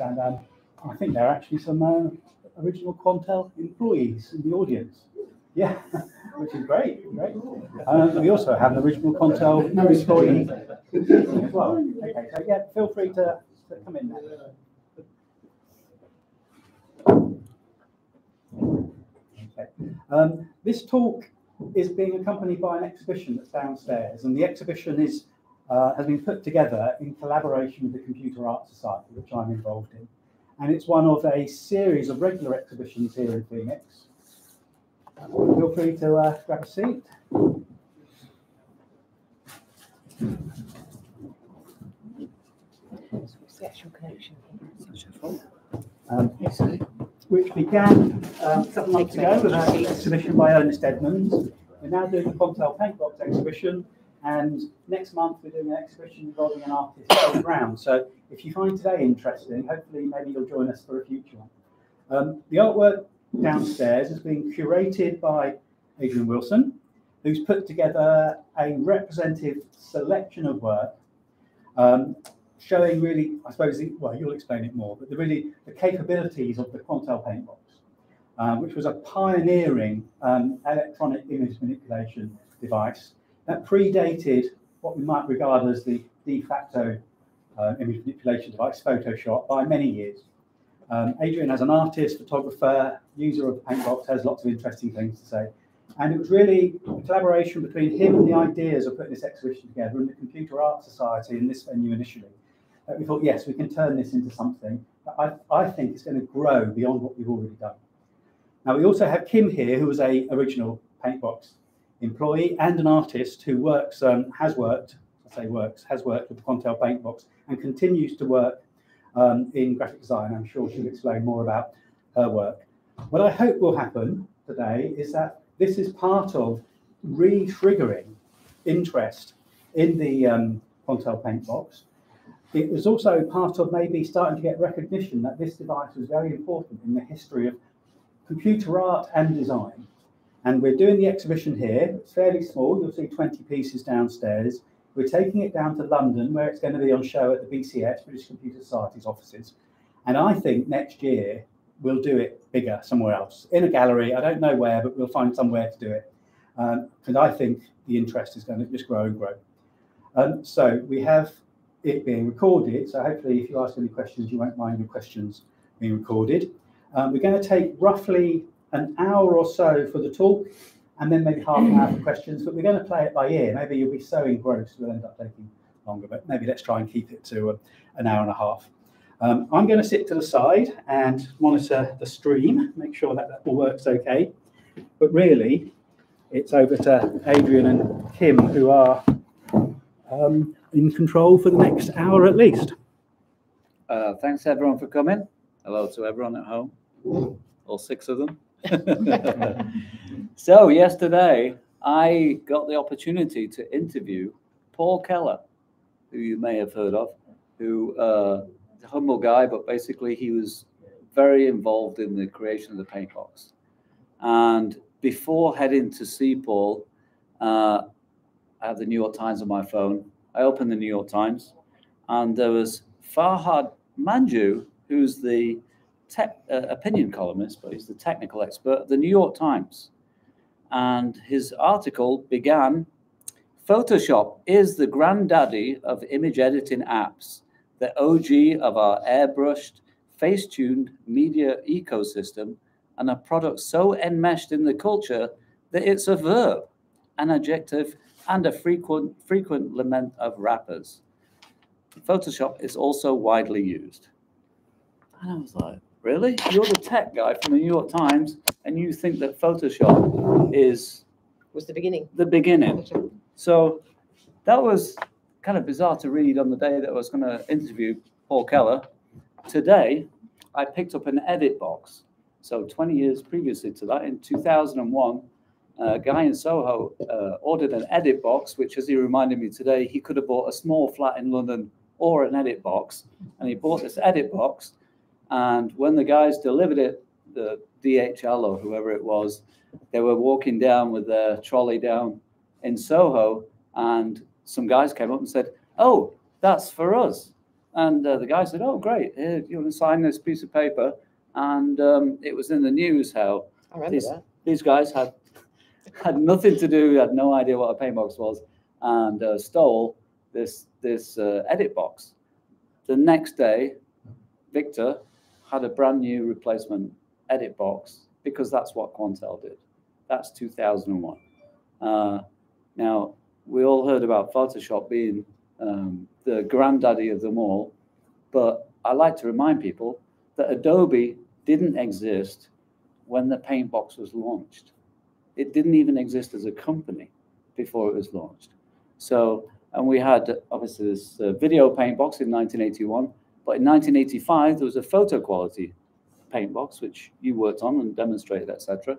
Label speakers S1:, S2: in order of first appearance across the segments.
S1: understand, I think there are actually some uh, original Quantel employees in the audience. Yeah, which is great, great. Um, we also have an original Quantel employee as well. Okay, so yeah, feel free to, to come in there. Okay. Um, this talk is being accompanied by an exhibition that's downstairs, and the exhibition is uh, has been put together in collaboration with the Computer Art Society, which I'm involved in. And it's one of a series of regular exhibitions here in Phoenix. Feel free to uh, grab a seat. Um, which began um, a couple months ago with an exhibition by Ernest Edmonds. We're now doing the Quantel Paintbox exhibition, and next month we're doing an exhibition involving an artist, Phil Brown. So if you find today interesting, hopefully maybe you'll join us for a future one. Um, the artwork downstairs has been curated by Adrian Wilson, who's put together a representative selection of work um, showing really, I suppose, well, you'll explain it more, but the really the capabilities of the Quantel Paintbox, um, which was a pioneering um, electronic image manipulation device predated what we might regard as the de facto uh, image manipulation device, Photoshop, by many years. Um, Adrian, as an artist, photographer, user of Paintbox, has lots of interesting things to say. And it was really a collaboration between him and the ideas of putting this exhibition together and the Computer Art Society in this venue initially. We thought, yes, we can turn this into something that I, I think is going to grow beyond what we've already done. Now, we also have Kim here, who was a original Paintbox employee and an artist who works, um, has worked, I say works, has worked with the Quantel Paintbox and continues to work um, in graphic design. I'm sure she'll explain more about her work. What I hope will happen today is that this is part of re-triggering interest in the um, Quantel Paintbox. It was also part of maybe starting to get recognition that this device was very important in the history of computer art and design. And we're doing the exhibition here. It's fairly small. You'll see 20 pieces downstairs. We're taking it down to London, where it's going to be on show at the BCS, British Computer Society's offices. And I think next year we'll do it bigger somewhere else in a gallery. I don't know where, but we'll find somewhere to do it. Um, and I think the interest is going to just grow and grow. Um, so we have it being recorded. So hopefully, if you ask any questions, you won't mind your questions being recorded. Um, we're going to take roughly an hour or so for the talk, and then maybe half an hour for questions. But we're going to play it by ear. Maybe you'll be so engrossed we'll end up taking longer. But maybe let's try and keep it to uh, an hour and a half. Um, I'm going to sit to the side and monitor the stream, make sure that that all works okay. But really, it's over to Adrian and Kim, who are um, in control for the next hour at least.
S2: Uh, thanks everyone for coming. Hello to everyone at home, all six of them. so yesterday I got the opportunity to interview Paul Kellar, who you may have heard of, who uh, a humble guy, but basically he was very involved in the creation of the paint box. And before heading to see Paul, uh, I have the New York Times on my phone. I opened the New York Times, and there was Farhad Manjoo, who's the uh, opinion columnist, but he's the technical expert, the New York Times. And his article began Photoshop is the granddaddy of image editing apps, the OG of our airbrushed, face tuned media ecosystem, and a product so enmeshed in the culture that it's a verb, an adjective, and a frequent, frequent lament of rappers. Photoshop is also widely used. And I was like, really? You're the tech guy from the New York Times, and you think that Photoshop is
S3: was the beginning.
S2: the beginning. So that was kind of bizarre to read on the day that I was going to interview Paul Kellar. Today, I picked up an edit box. So 20 years previously to that, in 2001, a guy in Soho uh, ordered an edit box, which, as he reminded me today, he could have bought a small flat in London or an edit box. And he bought this edit box and when the guys delivered it, the DHL or whoever it was, they were walking down with their trolley down in Soho, and some guys came up and said, "Oh, that's for us." And uh, the guy said, "Oh, great! Here, you want to sign this piece of paper?" And um, it was in the news how These- these guys had had nothing to do, had no idea what a paint box was, and uh, stole this this uh, edit box. The next day, Victor had a brand new replacement edit box because that's what Quantel did. That's 2001. Uh, now we all heard about Photoshop being um, the granddaddy of them all, but I like to remind people that Adobe didn't exist when the paint box was launched. It didn't even exist as a company before it was launched. So, and we had obviously this uh, video paint box in 1981, but in 1985 there was a photo quality paint box which you worked on and demonstrated, etc.,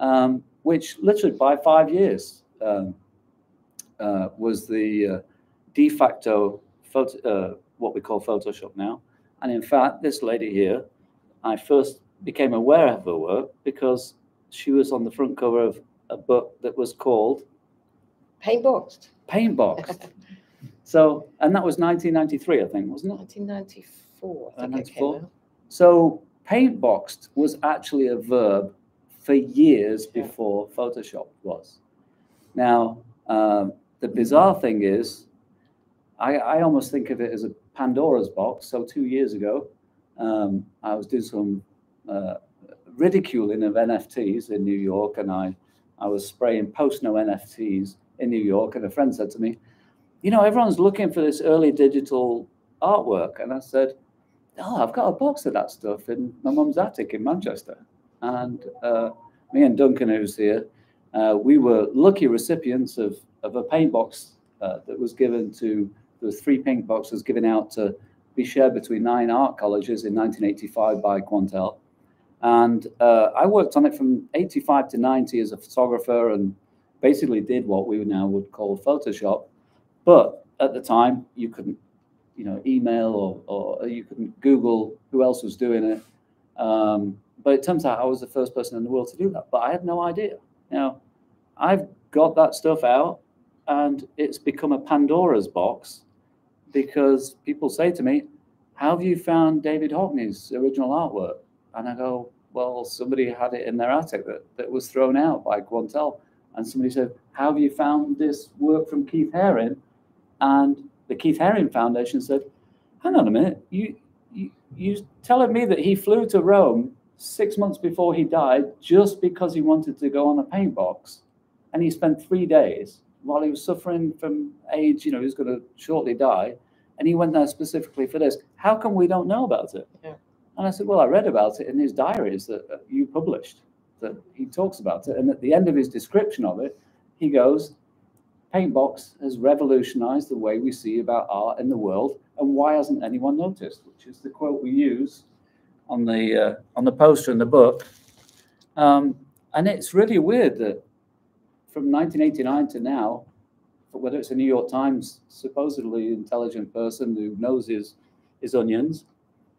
S2: um, which literally by five years um, uh, was the uh, de facto photo, uh, what we call Photoshop now. And in fact, this lady here, I first became aware of her work because she was on the front cover of a book that was called
S3: Paint boxed.
S2: So, and that was 1993, I think, wasn't it?
S3: 1994, I think it came out.
S2: So, paint boxed was actually a verb for years
S3: Yeah.
S2: before Photoshop was. Now, um, the bizarre thing is, I, I almost think of it as a Pandora's box. So, two years ago, um, I was doing some uh, ridiculing of NFTs in New York, and I, I was spraying post no NFTs in New York. And a friend said to me, You know, everyone's looking for this early digital artwork. And I said, oh, I've got a box of that stuff in my mum's attic in Manchester. And uh, me and Duncan, who's here, uh, we were lucky recipients of, of a paint box uh, that was given to, there was three paint boxes given out to be shared between nine art colleges in 1985 by Quantel. And uh, I worked on it from 85 to 90 as a photographer and basically did what we now would call Photoshop. But at the time, you couldn't you know, email or, or you couldn't Google who else was doing it. Um, but it turns out I was the first person in the world to do that. But I had no idea. Now, I've got that stuff out and it's become a Pandora's box because people say to me, How have you found David Hockney's original artwork? And I go, Well, somebody had it in their attic that, that was thrown out by Quantel. And somebody said, How have you found this work from Keith Haring? And the Keith Haring Foundation said, "Hang on a minute, you you you telling me that he flew to Rome six months before he died just because he wanted to go on a paint box, and he spent three days while he was suffering from AIDS. You know, he was going to shortly die, and he went there specifically for this. How come we don't know about it?"
S3: Yeah.
S2: And I said, "Well, I read about it in his diaries that uh, you published. That he talks about it, and at the end of his description of it, he goes." Paintbox has revolutionized the way we see about art in the world, and why hasn't anyone noticed? Which is the quote we use on the uh, on the poster in the book. Um, and it's really weird that from 1989 to now, whether it's a New York Times supposedly intelligent person who knows his his onions,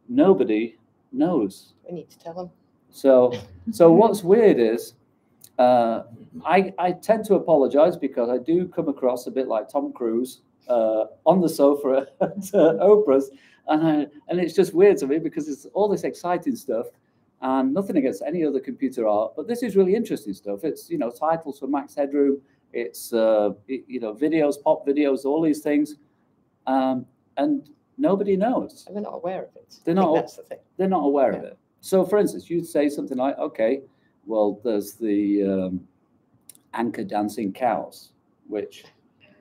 S2: nobody knows
S3: We need to tell them.
S2: so, so what's weird is, uh, I I tend to apologize because I do come across a bit like Tom Cruise uh, on the sofa at uh, Oprah's, and I, and it's just weird to me because it's all this exciting stuff, and nothing against any other computer art, but this is really interesting stuff. It's you know titles for Max Headroom, it's uh, it- you know videos, pop videos, all these things, um, and nobody knows
S3: And we're not aware of it.
S2: They're not-
S3: That's the thing.
S2: they're not aware of it. So, for instance, you'd say something like, okay, well, there's the um, anchor dancing cows, which,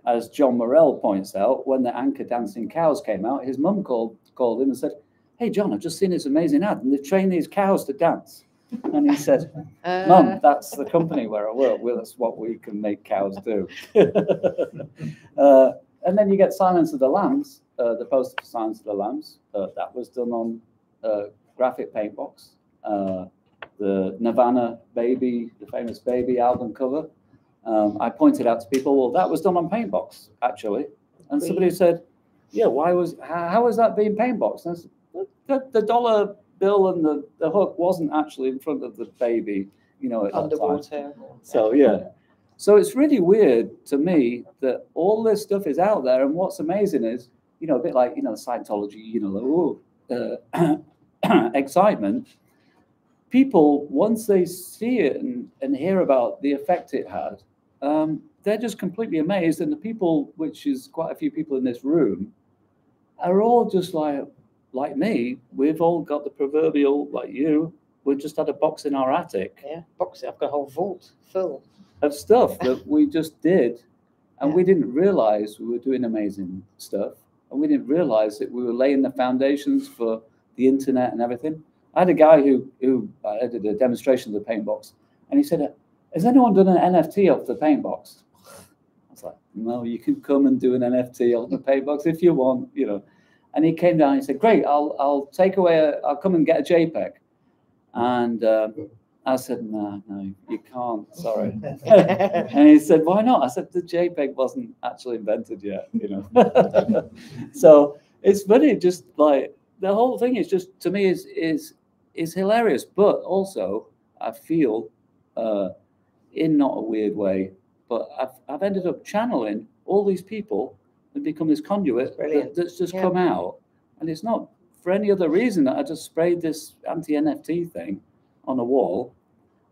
S2: as John Morell points out, when the anchor dancing cows came out, his mum called called him and said, "Hey, John, I've just seen this amazing ad, and they've trained these cows to dance." And he said,
S3: Uh,
S2: Mum, that's the company where I work. Well, that's what we can make cows do. uh, and then you get Silence of the Lambs, uh, the poster for Silence of the Lambs. Uh, that was done on uh, graphic paint box. Uh, the Nirvana Baby, the famous Baby album cover. Um, I pointed out to people, well, that was done on Paintbox, actually. And somebody said, yeah, why was, how, how was that being Paintbox? And I said, "The- the, the dollar bill and the, the hook wasn't actually in front of the baby, you know, at that time.
S3: underwater.
S2: So yeah. So it's really weird to me that all this stuff is out there, and what's amazing is, you know, a bit like, you know, Scientology, you know, like, uh, excitement. People, once they see it and, and hear about the effect it had, um, they're just completely amazed. And the people, which is quite a few people in this room, are all just like, like me. We've all got the proverbial, like you, We've just had a box in our attic
S3: Yeah, box. I've got a whole vault full.
S2: of stuff that we just did. And
S3: Yeah.
S2: we didn't realize we were doing amazing stuff. And we didn't realize that we were laying the foundations for the internet and everything. I had a guy who, who I did a demonstration of the paint box, and he said, Has anyone done an NFT of the paint box? I was like, No, you can come and do an NFT of the paint box if you want, you know. And he came down and he said, Great, I'll, I'll take away, a, I'll come and get a JPEG. And um, I said, No, no, you can't, sorry. And he said, "Why not?" I said, "The JPEG wasn't actually invented yet, you know." so it's funny, just like the whole thing is just to me is is is hilarious, but also I feel, uh, in not a weird way, but I've I've ended up channeling all these people and become this conduit that, that's just
S3: Yeah.
S2: come out, and it's not for any other reason that I just sprayed this anti NFT thing on a wall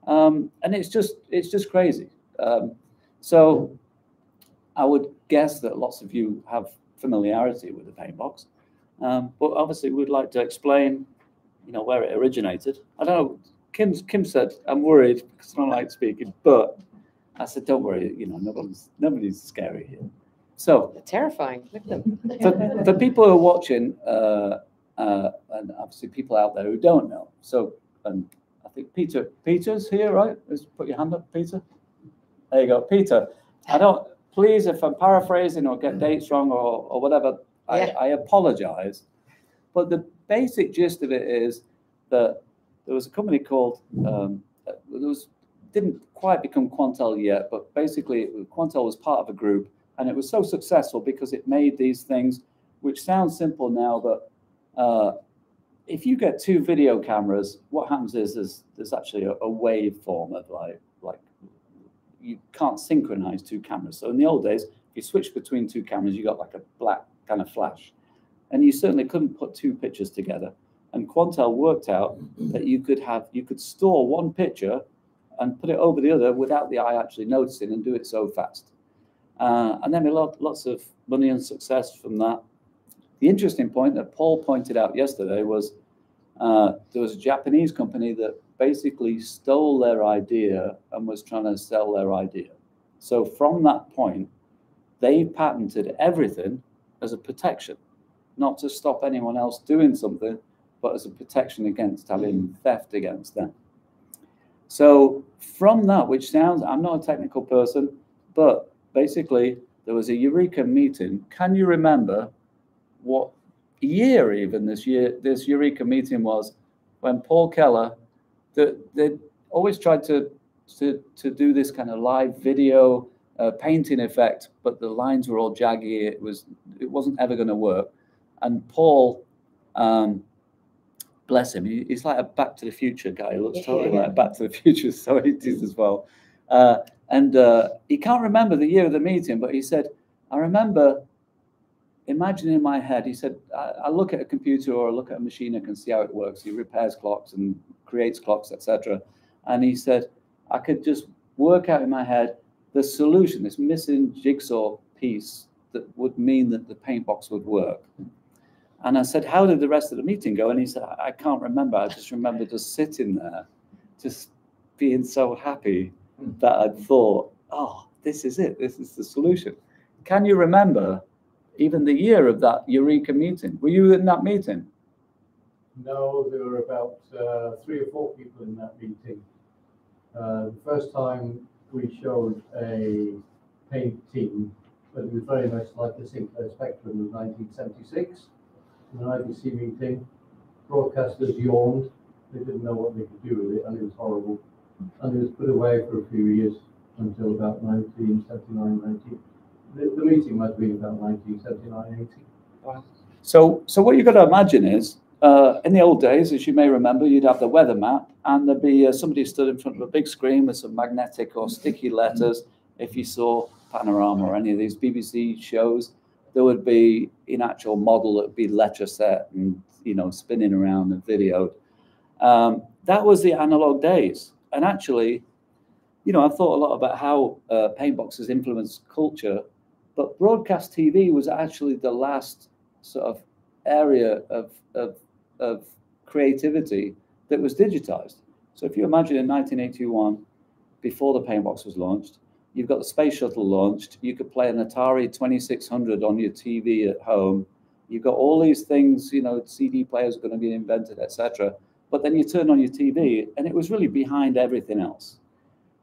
S2: um, and it's just it's just crazy. Um, so I would guess that lots of you have familiarity with the paint box, um, but obviously we'd like to explain, you know, where it originated. I don't know. Kim Kim said I'm worried because I don't like speaking, but I said don't worry. You know, nobody's nobody's scary here. So
S3: They're terrifying. Look them.
S2: for, for people who are watching, uh, uh, and obviously people out there who don't know. So, and I think Peter, Peter's here, right? Let's put your hand up, Peter. There you go, Peter. I don't. Please, if I'm paraphrasing or get dates wrong or, or whatever,
S3: Yeah.
S2: I, I apologize. But the basic gist of it is that there was a company called um, there was didn't quite become Quantel yet, but basically Quantel was part of a group, and it was so successful because it made these things, which sound simple now, but uh, if you get two video cameras, what happens is there's, there's actually a, a waveform of like like you can't synchronize two cameras. So in the old days, if you switch between two cameras, you got like a black kind of flash, and you certainly couldn't put two pictures together. And Quantel worked out that you could have you could store one picture and put it over the other without the eye actually noticing and do it so fast. Uh, and then we lot, lots of money and success from that. The interesting point that Paul pointed out yesterday was uh, there was a Japanese company that basically stole their idea and was trying to sell their idea. So from that point, they patented everything as a protection, not to stop anyone else doing something, but as a protection against having theft against them. So from that, which sounds, I'm not a technical person, but basically there was a Eureka meeting. Can you remember what year even this year this Eureka meeting was when Paul Kellar the, they always tried to, to to do this kind of live video uh, painting effect, but the lines were all jaggy. It was it wasn't ever going to work. And Paul, um, bless him, he, he's like a Back to the Future guy. He looks
S3: Yeah.
S2: totally like Back to the Future, so he is as well. Uh, and uh, he can't remember the year of the meeting, but he said, "I remember." Imagining in my head, he said, I, I look at a computer or I look at a machine, I can see how it works. He repairs clocks and creates clocks, etc. And he said, I could just work out in my head the solution, this missing jigsaw piece that would mean that the paint box would work. And I said, How did the rest of the meeting go? And he said, I I can't remember. I just remember just sitting there, just being so happy that I'd thought, Oh, this is it. This is the solution. Can you remember even the year of that Eureka meeting? Were you in that meeting?
S4: No, there were about uh, three or four people in that meeting. Uh, The first time we showed a painting, but it was very much like the Sinclair Spectrum of 1976. An IBC meeting, broadcasters yawned, they didn't know what they could do with it, and it was horrible. And it was put away for a few years until about 1979, 90. The, the meeting might have been about 1979, 80.
S2: So, so what you've got to imagine is, uh, in the old days, as you may remember, you'd have the weather map, and there'd be uh, somebody stood in front of a big screen with some magnetic or sticky letters. If you saw Panorama or any of these BBC shows, there would be an actual model that would be letter set and you know spinning around and videoed. Um, that was the analog days, and actually, you know, I thought a lot about how uh, paint boxes influenced culture, but broadcast TV was actually the last sort of area of of, of creativity that was digitized. So if you imagine in 1981, before the paint box was launched, you've got the space shuttle launched. You could play an Atari 2600 on your TV at home. You've got all these things, you know, CD players are going to be invented, etc. But then you turn on your TV, and it was really behind everything else.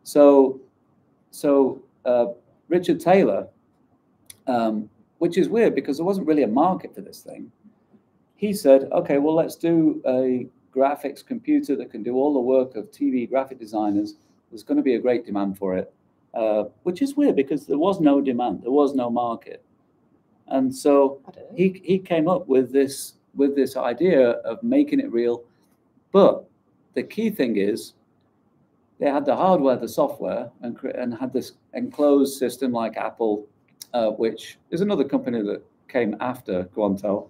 S2: So, so uh, Richard Taylor, um, which is weird because there wasn't really a market for this thing. He said, "Okay, well, let's do a graphics computer that can do all the work of TV graphic designers." There's going to be a great demand for it uh, which is weird because there was no demand, there was no market, and so he he came up with this with this idea of making it real. But the key thing is they had the hardware, the software, and and had this enclosed system like Apple, uh, which is another company that came after Quantel.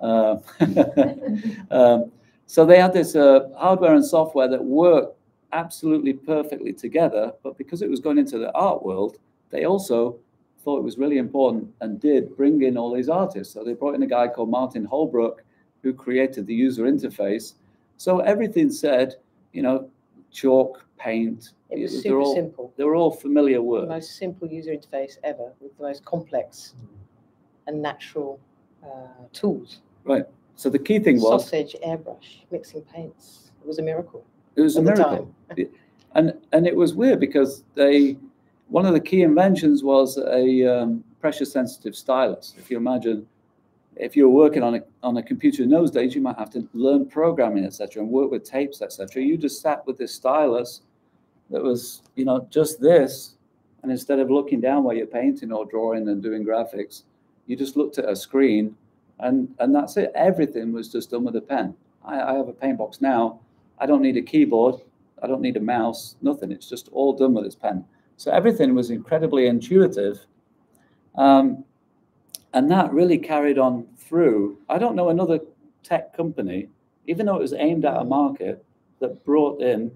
S2: Uh, um, so they had this uh, hardware and software that worked absolutely perfectly together, but because it was going into the art world, they also thought it was really important and did bring in all these artists. So they brought in a guy called Martin Holbrook, who created the user interface. So everything said, you know, chalk, paint.
S3: It was super
S2: all,
S3: simple.
S2: They were all familiar
S3: The
S2: words.
S3: most simple user interface ever with the most complex and natural uh, tools. Right.
S2: So the key thing was
S3: Sausage, airbrush, mixing paints. It was a miracle.
S2: It was a miracle. and and it was weird because they one of the key inventions was a um, pressure sensitive stylus. If you imagine, if you're working on a on a computer in those days, you might have to learn programming, etc., and work with tapes, etc. You just sat with this stylus that was, you know, just this, and instead of looking down while you're painting or drawing and doing graphics, you just looked at a screen, and and that's it. Everything was just done with a pen. I, I have a paint box now. I don't need a keyboard. I don't need a mouse, nothing. It's just all done with this pen. So everything was incredibly intuitive. Um, and that really carried on through. I don't know another tech company, even though it was aimed at a market, that brought in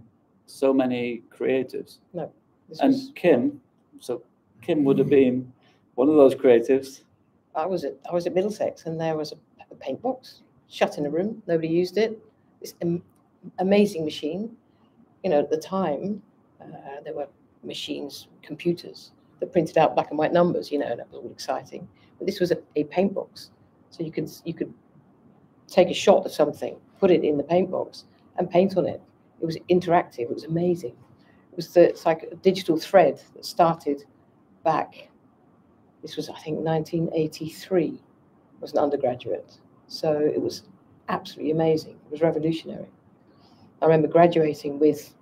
S2: so many creatives.
S3: This
S2: And
S3: was,
S2: Kim, so Kim would have been one of those creatives.
S3: I was at I was at Middlesex and there was a, a paint box shut in a room. Nobody used it. This am- amazing machine. You know, at the time, uh, there were machines, computers that printed out black and white numbers. You know, and that was all exciting. But this was a, a paint box, so you could you could take a shot of something, put it in the paint box, and paint on it. It was interactive. It was amazing. It was the, it's like a digital thread that started back. This was, I think, 1983. I was an undergraduate, so it was absolutely amazing. It was revolutionary. I remember graduating with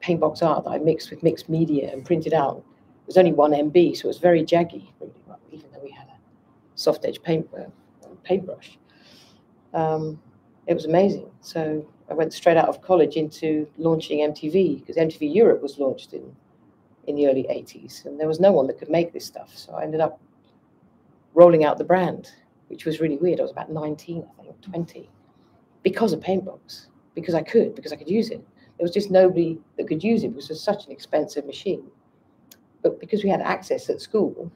S3: paint box art that I mixed with mixed media and printed out. It was only one MB, so it was very jaggy, really, even though we had a soft edge paint uh, paintbrush. Um, it was amazing. So I went straight out of college into launching MTV because MTV Europe was launched in in the early 80s, and there was no one that could make this stuff. So I ended up rolling out the brand, which was really weird. I was about 19, I think, 20, because of Paintbox, because I could, because I could use it. There was just nobody that could use it because it was such an expensive machine. But because we had access at school,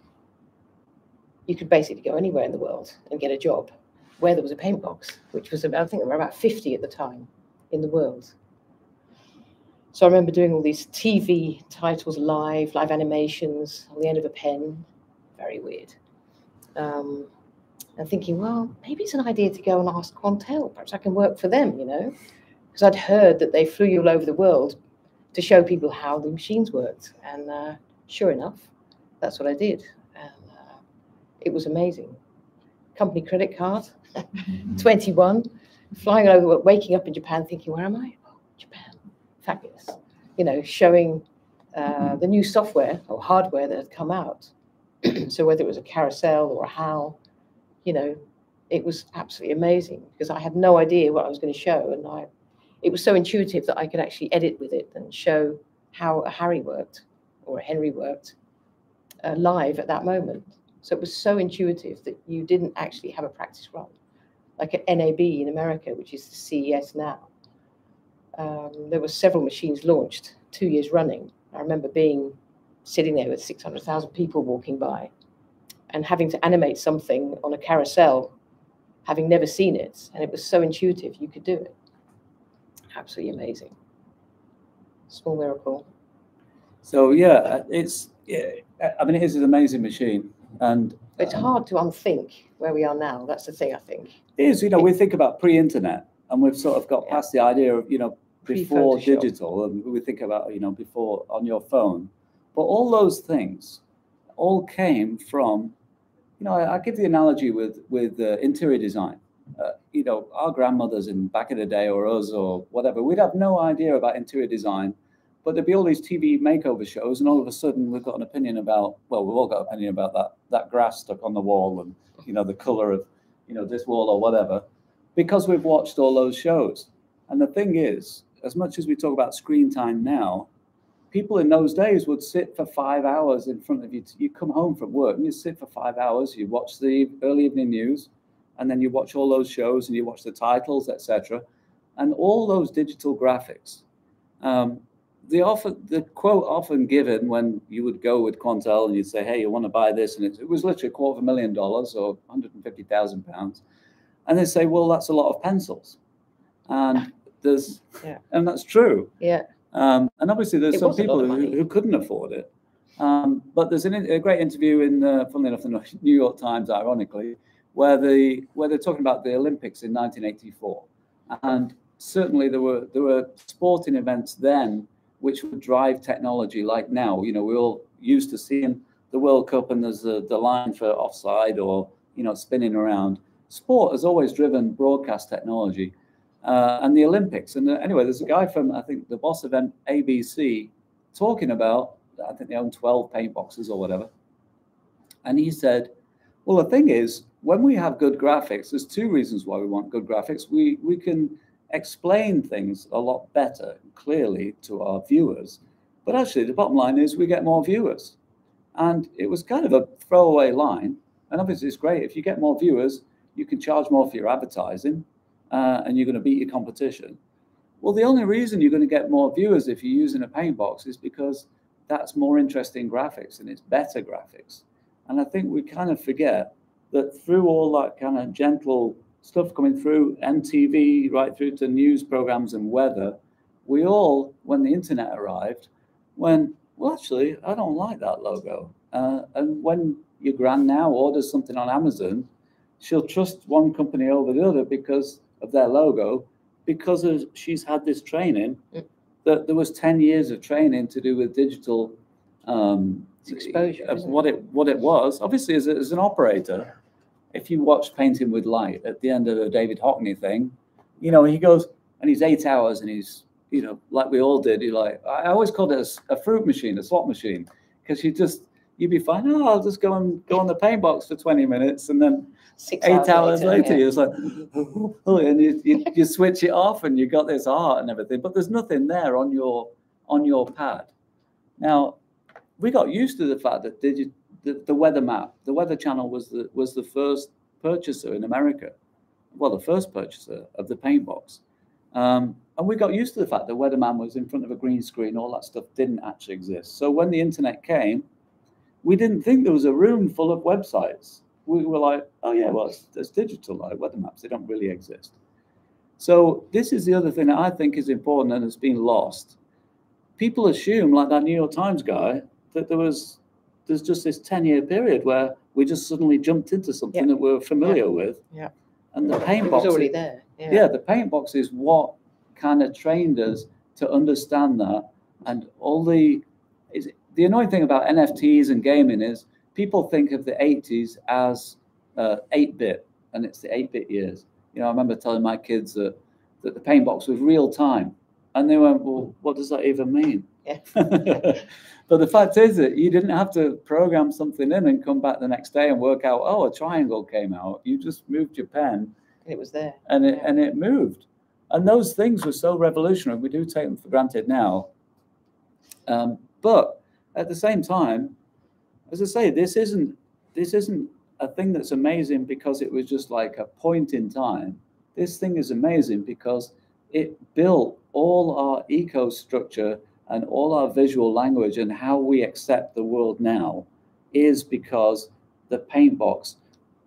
S3: you could basically go anywhere in the world and get a job where there was a paint box, which was about, I think there were about 50 at the time in the world. So I remember doing all these TV titles live, live animations on the end of a pen. Very weird. Um, and thinking, well, maybe it's an idea to go and ask Quantel. Perhaps I can work for them, you know? Because I'd heard that they flew you all over the world to show people how the machines worked. And uh, sure enough, that's what I did. And uh, it was amazing. Company credit card, 21, flying over, waking up in Japan thinking, where am I? Oh, Japan. Fabulous. You know, showing uh, the new software or hardware that had come out. so whether it was a carousel or a HAL, you know, it was absolutely amazing because I had no idea what I was going to show. And I, it was so intuitive that I could actually edit with it and show how a Harry worked or a Henry worked uh, live at that moment. So it was so intuitive that you didn't actually have a practice run. Like at NAB in America, which is the CES now, um, there were several machines launched two years running. I remember being sitting there with 600,000 people walking by and having to animate something on a carousel, having never seen it. And it was so intuitive, you could do it. Absolutely amazing. Small miracle.
S2: So yeah, it's yeah, I mean it is an amazing machine, and
S3: It's
S2: um,
S3: hard to unthink where we are now. That's the thing, I think.
S2: It is, you know, we think about pre-internet, and we've sort of got
S3: Yeah.
S2: past the idea of you know before digital, and we think about you know before on your phone, but all those things all came from, you know, I, I give the analogy with with uh, interior design. Uh, you know, our grandmothers in back in the day, or us, or whatever, we'd have no idea about interior design, but there'd be all these TV makeover shows, and all of a sudden we've got an opinion about. Well, we've all got an opinion about that that grass stuck on the wall, and you know the color of you know this wall or whatever, because we've watched all those shows. And the thing is, as much as we talk about screen time now, people in those days would sit for five hours in front of you. You come home from work and you sit for five hours. You watch the early evening news, and then you watch all those shows and you watch the titles, etc. And all those digital graphics. Um, the often the quote often given when you would go with Quantel and you'd say, "Hey, you want to buy this?" and it, it was literally a quarter of a million dollars or 150,000 pounds, and they say, "Well, that's a lot of pencils," and there's,
S3: Yeah.
S2: and that's true.
S3: Yeah.
S2: Um, and obviously, there's
S3: It
S2: some
S3: was a lot
S2: people who, who couldn't afford it. Um, but there's an, a great interview in, uh, funnily enough, the New York Times, ironically, where the where they're talking about the Olympics in 1984, and certainly there were there were sporting events then which would drive technology like now. You know, we're all used to seeing the World Cup and there's the, the line for offside or you know spinning around. Sport has always driven broadcast technology uh, and the Olympics. And uh, anyway, there's a guy from I think the boss event ABC talking about I think they own 12 paint boxes or whatever, and he said, "Well, the thing is, when we have good graphics, there's two reasons why we want good graphics. We we can explain things a lot better, clearly to our viewers, but actually the bottom line is we get more viewers." And it was kind of a throwaway line. And obviously, it's great if you get more viewers, you can charge more for your advertising uh, and you're going to beat your competition. Well, the only reason you're going to get more viewers if you're using a paint box is because that's more interesting graphics and it's better graphics. And I think we kind of forget that through all that kind of gentle stuff coming through MTV, right through to news programs and weather, we all, when the internet arrived, when well, actually, I don't like that logo. Uh, and when your grand now orders something on Amazon, she'll trust one company over the other because of their logo, because of, she's had this training
S3: Mm.
S2: that there was 10 years of training to do with digital um,
S3: exposure,
S2: of what it what it was. Obviously, as, a, as an operator, if you watch Painting with Light at the end of the David Hockney thing, you know he goes and he's eight hours and he's you know like we all did. You like I always called it a fruit machine, a slot machine, because you just you'd be fine. Oh, I'll just go and go on the paint box for twenty minutes, and then
S3: Six
S2: eight hours later,
S3: yeah.
S2: you're like, oh, and you, you, you switch it off, and you got this art and everything. But there's nothing there on your on your pad. Now, we got used to the fact that digi- the, the weather map, the Weather Channel was the was the first purchaser in America, well, the first purchaser of the paint box. Um, and we got used to the fact that Weatherman was in front of a green screen, all that stuff didn't actually exist. So when the internet came, we didn't think there was a room full of websites. We were like, oh yeah, well, it's, it's digital, like weather maps, they don't really exist. So this is the other thing that I think is important and has been lost. People assume, like that New York Times guy, that there was there's just this 10-year period where we just suddenly jumped into something
S3: Yeah.
S2: that we we're familiar with.
S3: Yeah.
S2: And the paint box
S3: was already
S2: is-
S3: there. Yeah.
S2: yeah, the paint box is what kind of trained us to understand that. And all the is the annoying thing about NFTs and gaming is people think of the 80s as uh, 8-bit, and it's the 8-bit years. You know, I remember telling my kids that that the paint box was real time, and they went, "Well, what does that even mean?"
S3: Yeah.
S2: but the fact is that you didn't have to program something in and come back the next day and work out, "Oh, a triangle came out." You just moved your pen
S3: It was there.
S2: and it
S3: Yeah.
S2: and it moved. And those things were so revolutionary. We do take them for granted now. Um, but at the same time, as I say, this isn't this isn't a thing that's amazing because it was just like a point in time. This thing is amazing because it built all our eco structure and all our visual language and how we accept the world now is because the paint box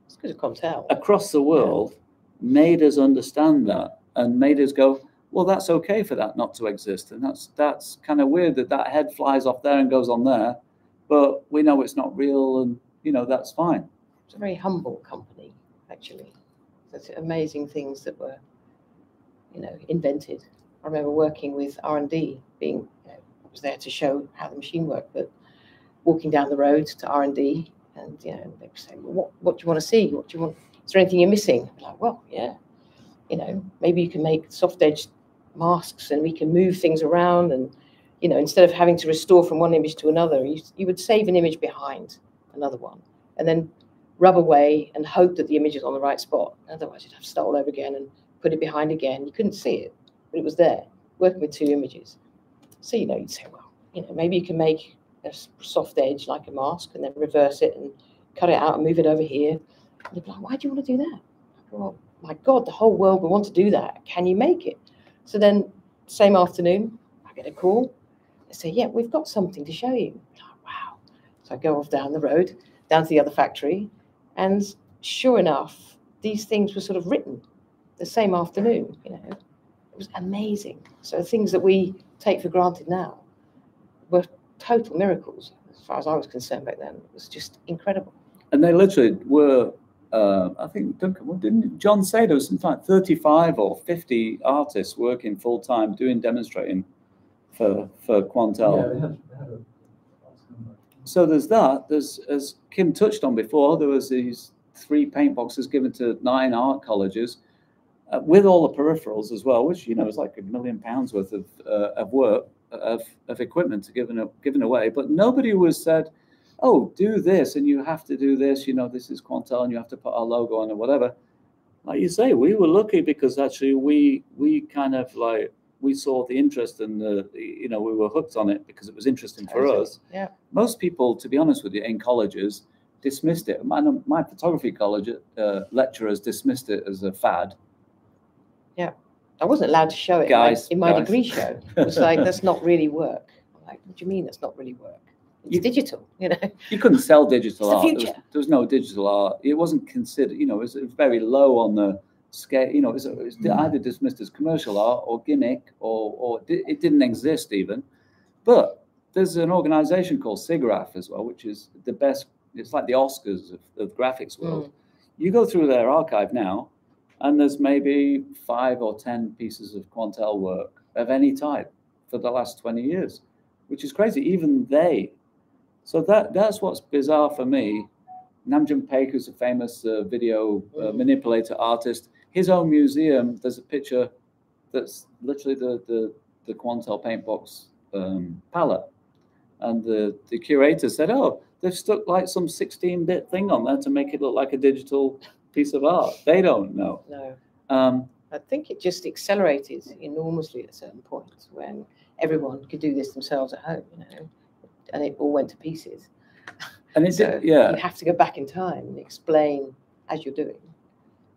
S3: It's because of Quantel.
S2: across the world made us understand that and made us go, well, that's okay for that not to exist, and that's that's kind of weird that that head flies off there and goes on there, but we know it's not real, and you know that's fine.
S3: It's a very humble company, actually. There's amazing things that were, you know, invented. I remember working with R and D, being, you know, I was there to show how the machine worked, but walking down the road to R and D, and you know, they say, well, "What what do you want to see? What do you want? Is there anything you're missing?" I'm like, well, yeah, you know, maybe you can make soft edge masks, and we can move things around, and you know, instead of having to restore from one image to another, you, you would save an image behind another one, and then rub away and hope that the image is on the right spot. Otherwise, you'd have to start all over again and put it behind again. You couldn't see it, but it was there, working with two images. So, you know, you'd say, well, you know, maybe you can make a soft edge like a mask and then reverse it and cut it out and move it over here. And you'd be like, why do you want to do that? Well, my God, the whole world will want to do that. Can you make it? So then, same afternoon, I get a call. They say, yeah, we've got something to show you. Like, wow. So I go off down the road, down to the other factory, and sure enough, these things were sort of written the same afternoon. You know, it was amazing. So things that we take for granted now were total miracles, as far as I was concerned back then. It was just incredible.
S2: And they literally were. Uh, I think Duncan, what didn't John say there was something like 35 or 50 artists working full time doing demonstrating for for Quantel.
S4: Yeah, they had, they had a.
S2: So there's that. There's, as Kim touched on before, there was these three paint boxes given to nine art colleges uh, with all the peripherals as well, which you know is like a million pounds worth of uh, of work of, of equipment to given up, given away. But nobody was said, "Oh, do this, and you have to do this." You know, this is Quantel, and you have to put our logo on or whatever. Like you say, we were lucky because actually we we kind of like we saw the interest and the you know we were hooked on it because it was interesting for us
S3: Yeah.
S2: most people, to be honest with you, in colleges dismissed it. My, my photography college uh, lecturers dismissed it as a fad.
S3: I wasn't allowed to show it in my-
S2: Guys,
S3: in my degree show. It was like, that's not really work. I'm like, what do you mean that's not really work? It's
S2: You-
S3: digital, you know?
S2: You couldn't sell digital
S3: It's the
S2: art. There was, there was no digital art. It wasn't considered. You know, it was, it was very low on the scale. You know, it was, it was mm. either dismissed as commercial art or gimmick, or or it di- it didn't exist even. But there's an organization called SIGGRAPH as well, which is the best. It's like the Oscars of, of graphics world. Mm. You go through their archive now, and there's maybe five or ten pieces of Quantel work of any type for the last 20 years, which is crazy. Even they. So that that's what's bizarre for me. Nam June Paik, who's a famous uh, video uh,
S3: Mm.
S2: manipulator artist, his own museum. There's a picture that's literally the the the Quantel paint box um, palette, and the the curator said, "Oh, they've stuck like some 16-bit thing on there to make it look like a digital piece of art." They don't know.
S3: No.
S2: Um,
S3: I think it just accelerated enormously at a certain point when everyone could do this themselves at home, you know, and it all went to pieces.
S2: and it
S3: So
S2: yeah.
S3: you have to go back in time and explain as you're doing,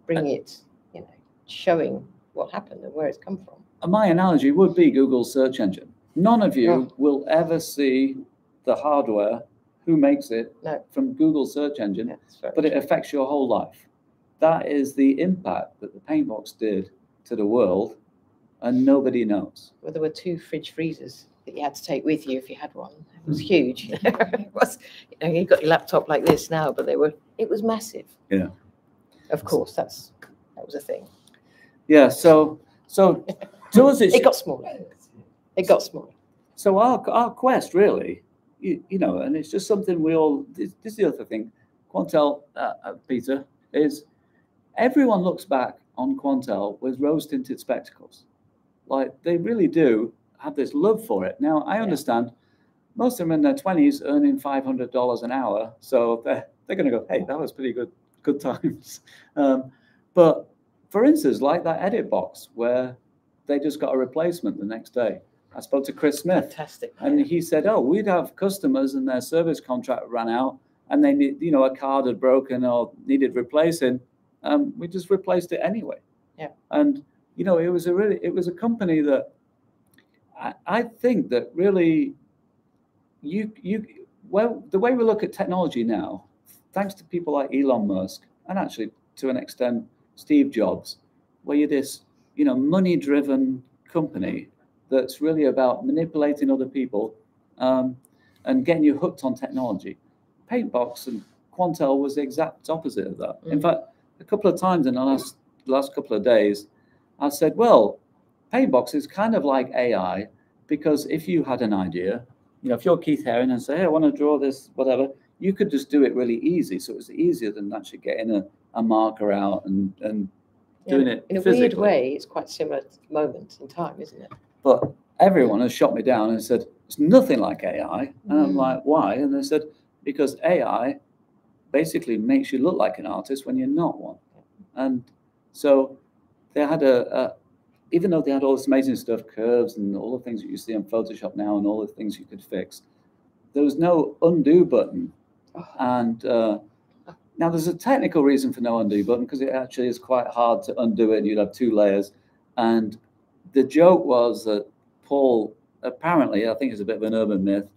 S3: bring it, you know, showing what happened and where it's come from.
S2: my analogy would be Google's search engine. None of you
S3: No.
S2: will ever see the hardware, who makes it,
S3: No.
S2: from Google's search engine,
S3: Yeah, it's
S2: but it affects your whole life. That is the impact that the Paintbox did to the world, and nobody knows.
S3: Well, there were two fridge freezers that you had to take with you if you had one. It
S2: Hmm.
S3: was huge. it was, you know, you've got your laptop like this now, but they were, it was massive.
S2: Yeah.
S3: Of course, that's, that was a thing.
S2: Yeah, so so to us, it's
S3: It got smaller. It got smaller.
S2: so our our quest really, you, you know, and it's just something we all. This, this is the other thing, Quantel, uh, uh, Peter, is everyone looks back on Quantel with rose tinted spectacles, like they really do have this love for it. Now I
S3: Yeah.
S2: understand most of them in their twenties earning five hundred dollars an hour, so they're they're going to go, hey, that was pretty good good times. Um, but for instance, like that edit box where they just got a replacement the next day. I spoke to Chris Smith
S3: Fantastic.
S2: and he said, "Oh, we'd have customers and their service contract ran out, and they need, you know, a card had broken or needed replacing, um, we just replaced it anyway.
S3: Yeah.
S2: And you know, it was a really, it was a company that I, I think that really, you you well, the way we look at technology now, thanks to people like Elon Musk and actually to an extent Steve Jobs, where you're this, you know, money-driven company that's really about manipulating other people um, and getting you hooked on technology. Paintbox and Quantel was the exact opposite of that. In
S3: Mm.
S2: fact, a couple of times in the last last couple of days, I said, well, Paintbox is kind of like AI because if you had an idea, you know, if you're Keith Haring and say, hey, I want to draw this, whatever, you could just do it really easy. So it was easier than actually getting a, a marker out and, and
S3: Yeah,
S2: doing it
S3: In a weird way, it's quite similar moment in time, isn't it?
S2: But everyone has shot me down and said, it's nothing like AI. And I'm
S3: Mm.
S2: like, why? And they said, because AI basically makes you look like an artist when you're not one. And so they had a, a even though they had all this amazing stuff, curves and all the things that you see on Photoshop now and all the things you could fix, there was no undo button.
S3: Oh.
S2: And uh, now there's a technical reason for no undo button because it actually is quite hard to undo it and you'd have two layers. And the joke was that Paul, apparently, I think it's a bit of an urban myth,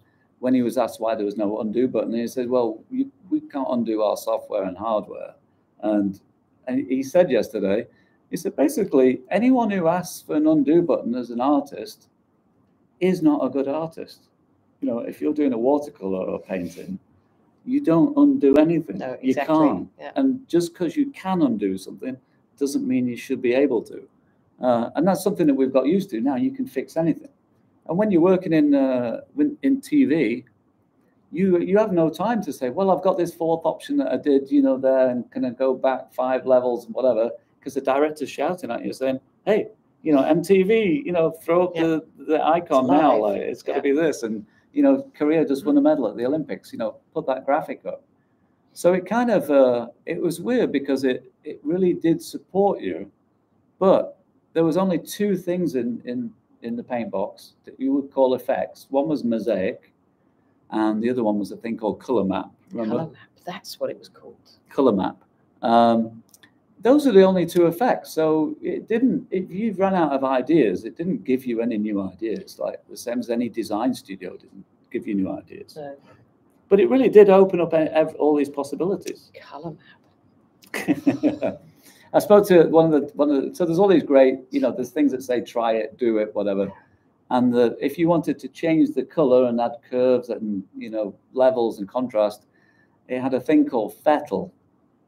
S2: when he was asked why there was no undo button, he said, well, you, we can't undo our software and hardware. And, and he said yesterday, he said, basically, anyone who asks for an undo button as an artist is not a good artist. You know, if you're doing a watercolor or a painting, you don't undo anything.
S3: No,
S2: you can't.
S3: Yeah.
S2: And just because you can undo something doesn't mean you should be able to. Uh, and that's something that we've got used to now. You can fix anything. And when you're working in uh, in TV, you you have no time to say, well, I've got this fourth option that I did, you know, there, and can I go back five levels and whatever? Because the director's shouting at you saying, hey, you know, MTV, you know, throw up
S3: Yeah.
S2: the, the icon now, like it's got to
S3: Yeah.
S2: be this. And you know, Korea just won a medal at the Olympics. You know, put that graphic up. So it kind of uh, it was weird because it it really did support you, but there was only two things in in in the paint box that you would call effects. One was mosaic, and the other one was a thing called color map. Remember
S3: Colour map. That's what it was called.
S2: color map. Um, those are the only two effects. So it didn't. If you've run out of ideas, it didn't give you any new ideas. Like the same as any design studio didn't give you new ideas.
S3: So
S2: But it really did open up all these possibilities.
S3: colour map.
S2: I spoke to one of the one of the, so there's all these great you know there's things that say try it do it whatever. And the, if you wanted to change the color and add curves and you know levels and contrast it had a thing called fettle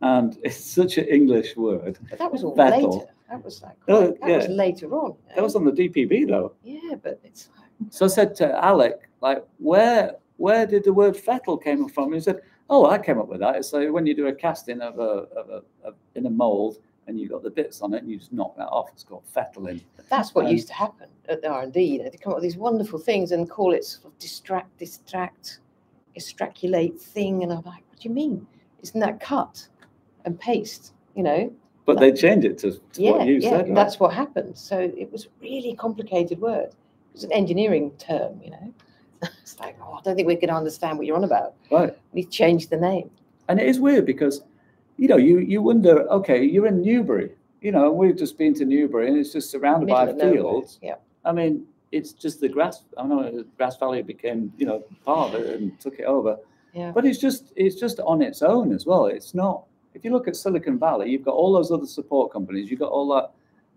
S2: and it's such an English word.
S3: But that was all
S2: Battle.
S3: later. That was like quite- that was later on. you
S2: that was on the DPB though.
S3: Yeah, but it's
S2: so I said to Alec like where where did the word fettle came from? He said oh I came up with that. It's like when you do a casting of a, of a of, in a mold and you got the bits on it and you just knock that off it's called fettling
S3: But that's what
S2: Um,
S3: used to happen at the R and D. You know, they come up with these wonderful things and call it sort of distract, distract, extraculate thing, and I'm like, what do you mean? Isn't that cut and paste? You know?
S2: But they change it to, to
S3: yeah,
S2: what you
S3: yeah.
S2: said. right?
S3: That's what happened. So it was a really complicated word. It was an engineering term. You know, it's like, oh, I don't think we're going to understand what you're on about.
S2: right.
S3: We changed the name.
S2: And it is weird because, you know, you you wonder, okay, you're in Newbury, you know, we've just been to Newbury and it's just surrounded
S3: Middle
S2: by fields.
S3: Yeah.
S2: I mean, it's just the grass. I know Grass Valley became, you know, part of it and took it over.
S3: Yeah.
S2: But it's just it's just on its own as well. It's not. If you look at Silicon Valley, you've got all those other support companies. You've got all that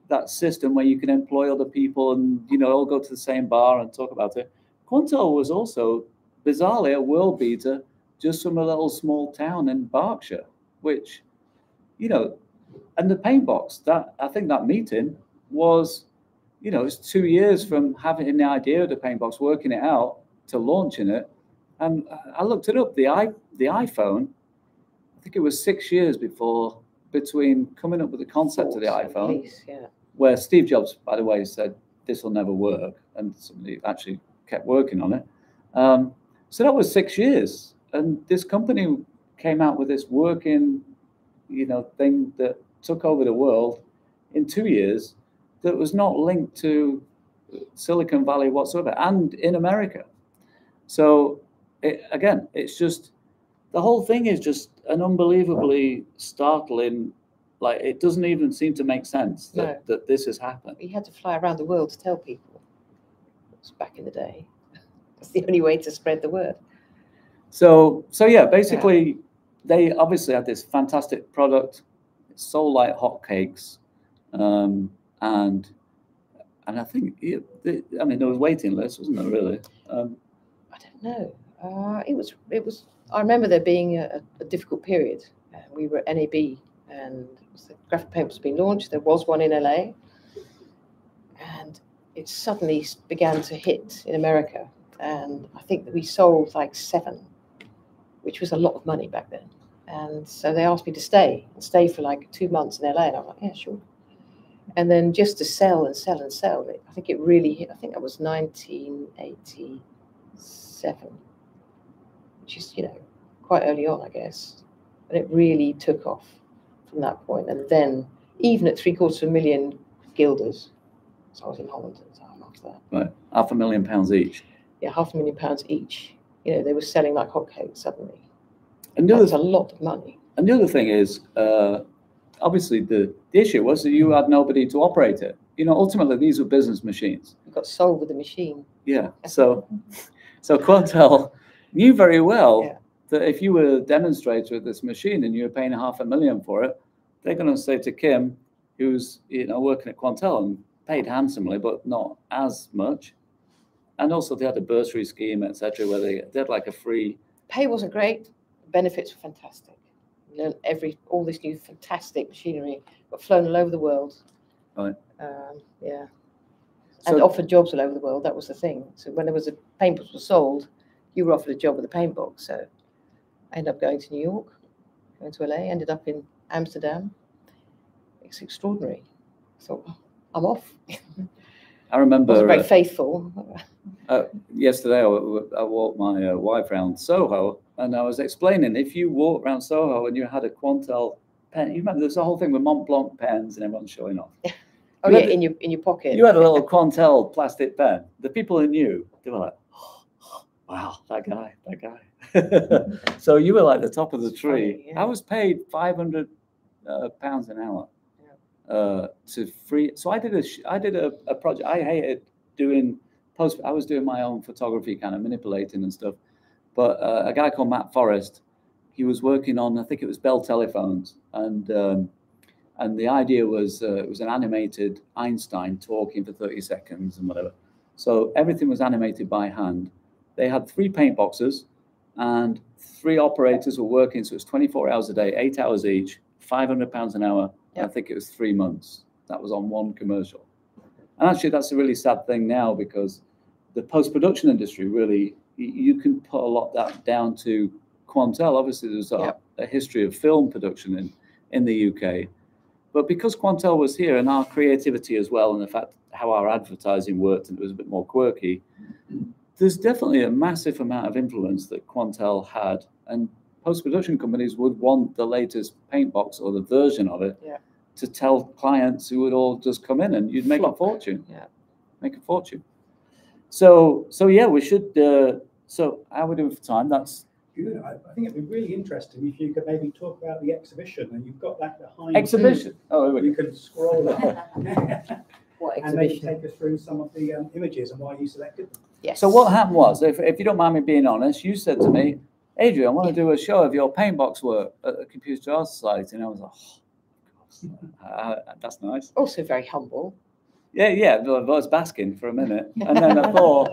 S2: that system where you can employ other people and you know all go to the same bar and talk about it. Quantel was also bizarrely a world beater just from a little small town in Berkshire, which you know, and the paint box. That I think that meeting was, you know, it's two years from having the idea of the paint box, working it out to launching it. And I looked it up. The i the iPhone, I think it was six years before between coming up with the concept of the iPhone,
S3: least, Yeah.
S2: where Steve Jobs, by the way, said this will never work, and somebody actually kept working on it. Um, so that was six years, and this company came out with this working, you know, thing that took over the world in two years. That was not linked to Silicon Valley whatsoever, and in America. So it, again, it's just the whole thing is just an unbelievably startling. Like it doesn't even seem to make sense that,
S3: No.
S2: that this has happened.
S3: You had to fly around the world to tell people. It was back in the day. That's the only way to spread the word.
S2: So so yeah, basically they obviously had this fantastic product. It sold like hotcakes, um, and and I think it, it- I mean there was waiting lists, wasn't there? Really? Um,
S3: I don't know. Uh, it was. It was. I remember there being a, a difficult period. Uh, we were at NAB, and the graphic paint was being launched. There was one in LA, and it suddenly began to hit in America. And I think that we sold like seven, which was a lot of money back then. And so they asked me to stay and stay for like two months in LA, and I'm like, yeah, sure. And then just to sell and sell and sell, it, I think it really hit. I think that was 1987 which is, you know, quite early on, I guess. And it really took off from that point. And then, even at three quarters of a million guilders, so I was in Holland at the time after that,
S2: right, half a million pounds each.
S3: yeah, half a million pounds each. You know, they were selling like hotcakes suddenly.
S2: And the
S3: That's
S2: other
S3: a lot of money.
S2: And the other thing is, uh, obviously, the, the issue was that you had nobody to operate it. You know, ultimately, these were business machines.
S3: It got sold with the machine.
S2: Yeah. So, so Quantel knew very well
S3: Yeah.
S2: that if you were a demonstrator of this machine and you were paying half a million for it, they're going to say to Kim, who's you know working at Quantel and paid handsomely, but not as much. And also, they had a bursary scheme, etc., where they, they had like a free
S3: Pay wasn't great. Benefits were fantastic. You learned every all this new fantastic machinery got flown all over the world.
S2: Right.
S3: Um, yeah. and
S2: So-
S3: offered jobs all over the world. That was the thing. So when there was a paint box was sold, you were offered a job with a paint box. So I ended up going to New York, going to LA, ended up in Amsterdam. It's extraordinary. So I'm off.
S2: I remember
S3: wasn't very
S2: uh,
S3: faithful.
S2: yesterday I walked my uh, wife around Soho and I was explaining if you walk around Soho and you had a Quantel pen, you remember there's a whole thing with Mont Blanc pens and everyone's showing off.
S3: Oh
S2: You
S3: yeah,
S2: had-
S3: in your in your pocket.
S2: You had a little Quantel plastic pen. The people who knew, they were like, wow, that guy, that guy. so you were like the top of the
S3: It's funny,
S2: tree.
S3: yeah.
S2: I was paid 500 uh, pounds an hour uh, to free. So I did a, sh- I did a, a project. I hated doing post. I was doing my own photography, kind of manipulating and stuff. But uh, a guy called Matt Forrest, he was working on, I think it was Bell telephones, and um, and the idea was uh, it was an animated Einstein talking for 30 seconds and whatever. So everything was animated by hand. They had three paint boxes, and three operators were working. So it was 24 hours a day, eight hours each, 500 pounds an hour. I think it was three months. That was on one commercial. And actually, that's a really sad thing now because the post production industry really, you can put a lot that down to Quantel. Obviously, there's a,
S3: Yep.
S2: a history of film production in, in the UK. But because Quantel was here and our creativity as well, and the fact how our advertising worked and it was a bit more quirky, there's definitely a massive amount of influence that Quantel had. And post production companies would want the latest paint box or the version of it
S3: Yeah.
S2: to tell clients who would all just come in and you'd make a fortune.
S3: Yeah.
S2: Make a fortune. So, so yeah, we should. Uh, so, how are we doing for time? That's
S5: Good. I, I think it'd be really interesting if you could maybe talk about the exhibition and you've got that behind. you.
S2: exhibition. Oh,
S5: You
S2: go.
S5: can scroll up
S3: What
S5: and maybe
S3: exhibition?
S5: take us through some of the um, images and why you selected them.
S3: Yes.
S2: So what happened was, if, if you don't mind me being honest, you said to me, Adrian, I want to do a show of your paint box work at the Computer Arts Society. And I was like, oh. Uh, that's nice.
S3: Also very humble.
S2: Yeah, yeah, I was basking for a minute. And then I thought,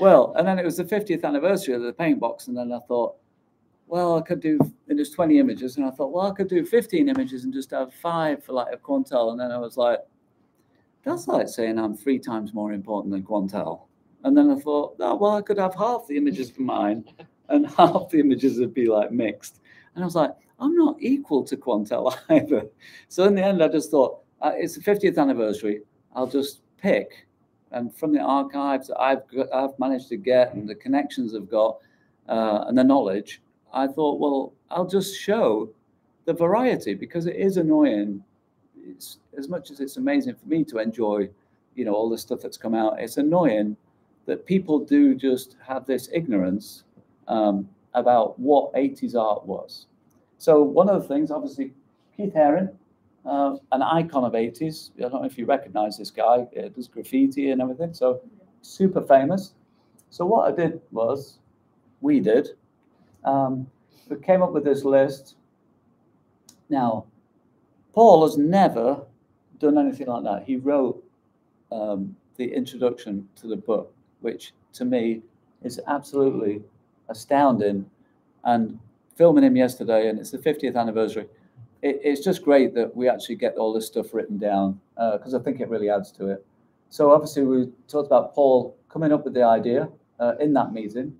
S2: well, and then it was the 50th anniversary of the paint box. And then I thought, well, I could do, and there's 20 images. And I thought, well, I could do 15 images and just have five for like a Quantel. And then I was like, that's like saying I'm three times more important than Quantel. And then I thought, oh, well, I could have half the images for mine and half the images would be like mixed. And I was like, I'm not equal to Quantel either. So in the end, I just thought, uh, it's the 50th anniversary. I'll just pick. And from the archives that I've, got, I've managed to get and the connections I've got uh, and the knowledge, I thought, well, I'll just show the variety because it is annoying. It's, as much as it's amazing for me to enjoy, you know, all the stuff that's come out, it's annoying that people do just have this ignorance um, about what 80s art was. So one of the things, obviously, Keith Haring, uh, an icon of 80s. I don't know if you recognize this guy. He does graffiti and everything. So super famous. So what I did was, we did, um, we came up with this list. Now, Paul has never done anything like that. He wrote um, the introduction to the book, which to me is absolutely astounding. And filming him yesterday, and it's the 50th anniversary. It, it's just great that we actually get all this stuff written down because uh, I think it really adds to it. So obviously we talked about Paul coming up with the idea uh, in that meeting,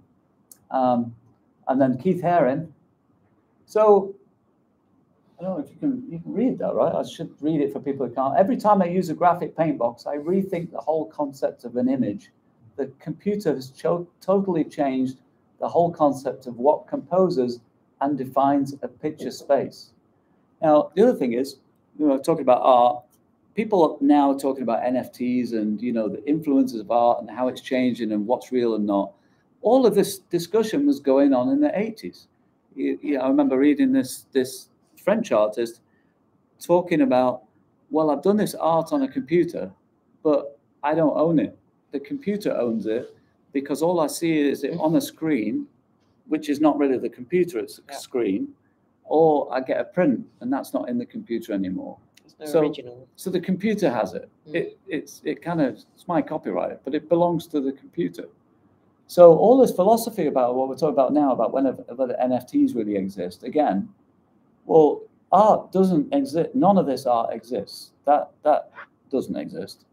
S2: um, and then Keith Haring. So I don't know if you can you can read that, right? I should read it for people who can't. Every time I use a graphic paint box, I rethink the whole concept of an image. The computer has cho- totally changed the whole concept of what composes and defines a picture space. Now, the other thing is, you know, talking about art, people are now talking about NFTs and you know the influences of art and how it's changing and what's real and not. All of this discussion was going on in the 80s. You, you know, I remember reading this this French artist talking about, well, I've done this art on a computer, but I don't own it. The computer owns it because all I see is it on a screen, which is not really the computer, it's a
S3: Yeah.
S2: screen, or I get a print and that's not in the computer anymore.
S3: It's no
S2: So-
S3: original.
S2: So the computer has it.
S3: Mm.
S2: It it's it kind of it's my copyright, but it belongs to the computer. So all this philosophy about what we're talking about now about when whether NFTs really exist again, well, art doesn't exist. None of this art exists. That that doesn't exist.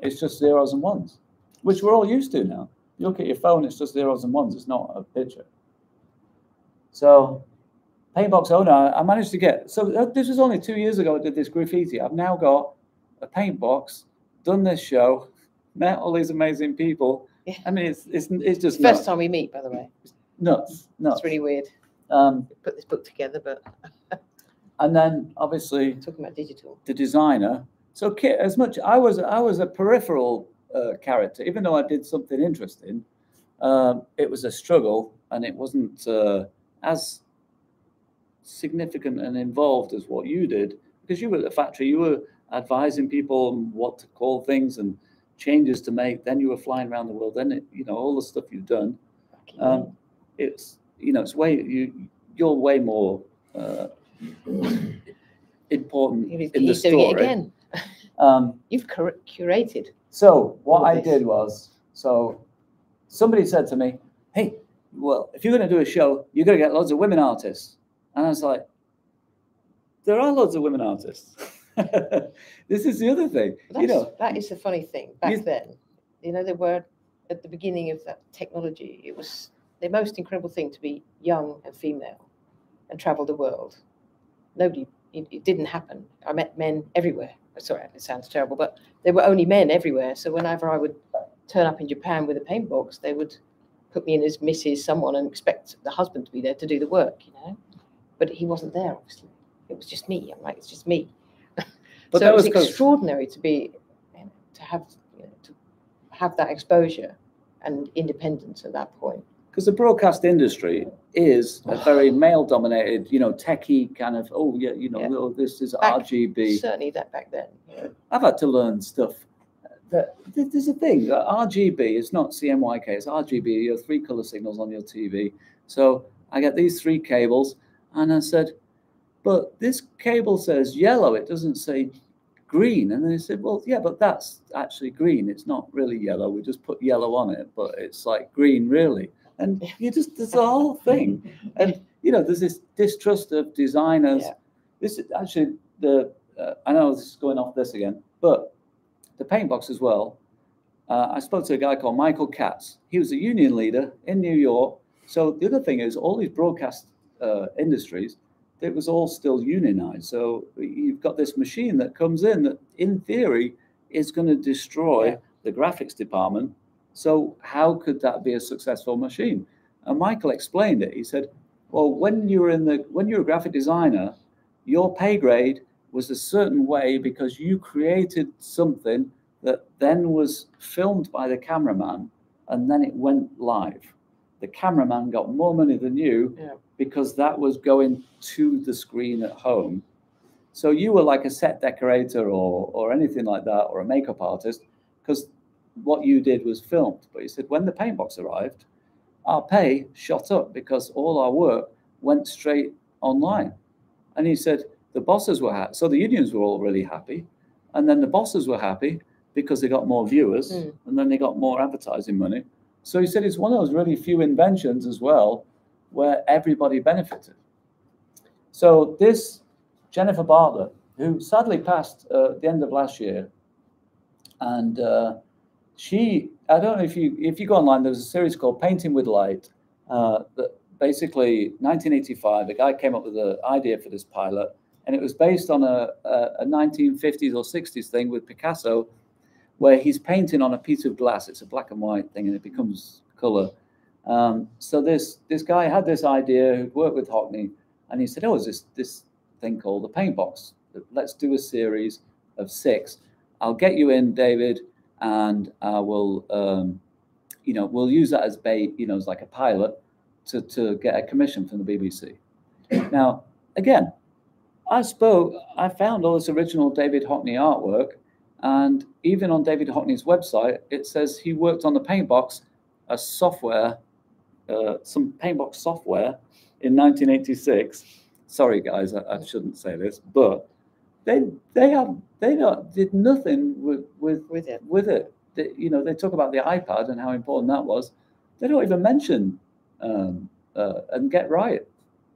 S2: It's just zeros and ones, which we're all used to now. You look at your phone, it's just zeros and ones. It's not a picture. So, Paintbox owner, I managed to get. So uh, this was only two years ago. I did this graffiti. I've now got a paint box, done this show, met all these amazing people.
S3: Yeah.
S2: I mean, it's it's it's just
S3: It's first time we meet, by the way.
S2: nuts, nuts.
S3: It's really weird.
S2: Um,
S3: We put this book together, but
S2: and then obviously
S3: talking about digital.
S2: the designer. So Kim, as much I was I was a peripheral uh, character, even though I did something interesting. Um, it was a struggle, and it wasn't uh, as significant and involved as what you did because you were at the factory. You were advising people on what to call things and changes to make. Then you were flying around the world. Then it, you know all the stuff you've done. Um, it's you know it's way you you're way more uh, important in the
S3: He's doing it
S2: story.
S3: again.
S2: Um,
S3: You've cur- curated.
S2: so what I
S3: this.
S2: did was so somebody said to me, "Hey, well, if you're going to do a show, you're going to get loads of women artists," and I was like, "There are loads of women artists." this is the other thing, you know.
S3: that is the funny thing. Back
S2: You-
S3: then, you know, there were at the beginning of that technology. It was the most incredible thing to be young and female and travel the world. Nobody, it, it didn't happen. I met men everywhere. Sorry, it sounds terrible, but there were only men everywhere. So whenever I would turn up in Japan with a paint box, they would put me in as Mrs. Someone and expect the husband to be there to do the work, you know. But he wasn't there, obviously. It was just me. I'm like, it's just me.
S2: But
S3: so
S2: that
S3: it was,
S2: was 'cause-
S3: extraordinary to be to have you know, to have that exposure and independence at that point.
S2: because the broadcast industry is a very male-dominated, you know, techie kind of. Oh yeah, you know,
S3: Yeah.
S2: oh, this is
S3: Back-
S2: RGB.
S3: Certainly that back then. know.
S2: I've had to learn stuff. That there's a thing. uh, RGB is not CMYK. It's RGB. You have three color signals on your TV. So I get these three cables, and I said, "But this cable says yellow. It doesn't say green." And they said, "Well, yeah, but that's actually green. It's not really yellow. We just put yellow on it, but it's like green, really." And you just there's the whole thing, and you know, there's this distrust of designers.
S3: Yeah.
S2: This is actually the. Uh, I know this is going off this again, but the paint box as well. Uh, I spoke to a guy called Michael Katz. He was a union leader in New York. So the other thing is, all these broadcast uh, industries, it was all still unionized. So you've got this machine that comes in that, in theory, is going to destroy
S3: Yeah.
S2: the graphics department. So how could that be a successful machine? And Michael explained it. He said, "Well, when you're in the when you're a graphic designer, your pay grade was a certain way because you created something that then was filmed by the cameraman and then it went live. The cameraman got more money than you
S3: Yeah.
S2: because that was going to the screen at home. So you were like a set decorator or or anything like that, or a makeup artist, because what you did was filmed. But he said when the paint box arrived, our pay shot up because all our work went straight online. And he said the bosses were happy. So the unions were all really happy. And then the bosses were happy because they got more viewers
S3: Mm.
S2: and then they got more advertising money. So he said it's one of those really few inventions as well where everybody benefited. So this Jennifer Bartlett, who sadly passed uh, at the end of last year, and uh, she, I don't know if you if you go online, there's a series called Painting with Light. Uh, that basically, 1985, a guy came up with the idea for this pilot, and it was based on a, a, a 1950s or 60s thing with Picasso, where he's painting on a piece of glass. It's a black and white thing, and it becomes color. Um, so this this guy had this idea, who'd worked with Hockney, and he said, "Oh, is this this thing called the paint box? Let's do a series of six. I'll get you in, David, and I will, um, you know, we'll use that as bait, you know, as like a pilot to to get a commission from the BBC. Now, again, I spoke, I found all this original David Hockney artwork, and even on David Hockney's website, it says he worked on the Paintbox, a software, uh, some Paintbox software in 1986. Sorry, guys, I, I shouldn't say this, but they they have they not, did nothing with with
S3: with it.
S2: with it. They, you know, they talk about the iPad and how important that was. They don't even mention um, uh, and get right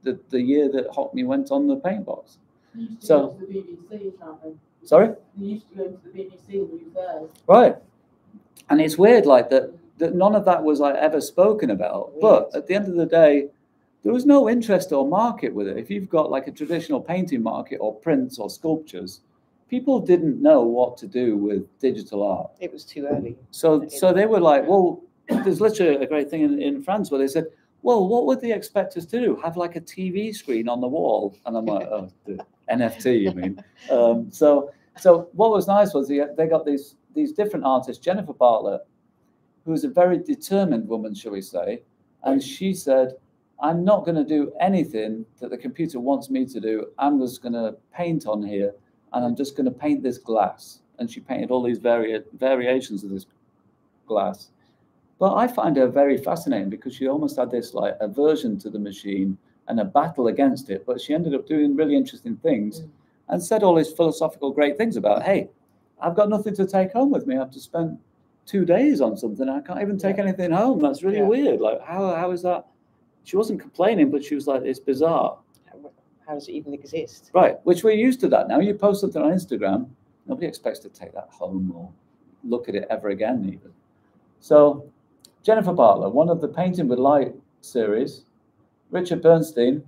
S2: the, the year that Hockney went on the paint box.
S6: They used to
S2: So-
S6: the BBC, can't they?
S2: Sorry,
S6: They used to go to the BBC and use theirs.
S2: right? And it's weird, like that that none of that was like ever spoken about. But at the end of the day, there was no interest or market with it. If you've got like a traditional painting market or prints or sculptures, people didn't know what to do with digital art.
S3: It was too early.
S2: So, so they were like, well, there's literally a great thing in, in France where they said, well, what would they expect us to do? Have like a TV screen on the wall? And I'm like, oh, the NFT, you mean? Um, so, so what was nice was they, they got these these different artists. Jennifer Bartlett, who's a very determined woman, shall we say, and she said, I'm not going to do anything that the computer wants me to do. I'm just going to paint on here, and I'm just going to paint this glass. And she painted all these vari- variations of this glass. But I find her very fascinating because she almost had this like aversion to the machine and a battle against it. But she ended up doing really interesting things
S3: Mm.
S2: and said all these philosophical great things about, hey, I've got nothing to take home with me. I've just spent two days on something. I can't even take
S3: Yeah.
S2: anything home. That's really
S3: Yeah.
S2: weird. Like, how, how is that? She wasn't complaining, but she was like, it's bizarre.
S3: How, how does it even exist?
S2: Right, which we're used to that now. You post something on Instagram, nobody expects to take that home or look at it ever again, even. So, Jennifer Bartlett, one of the Painting with Light series, Richard Bernstein,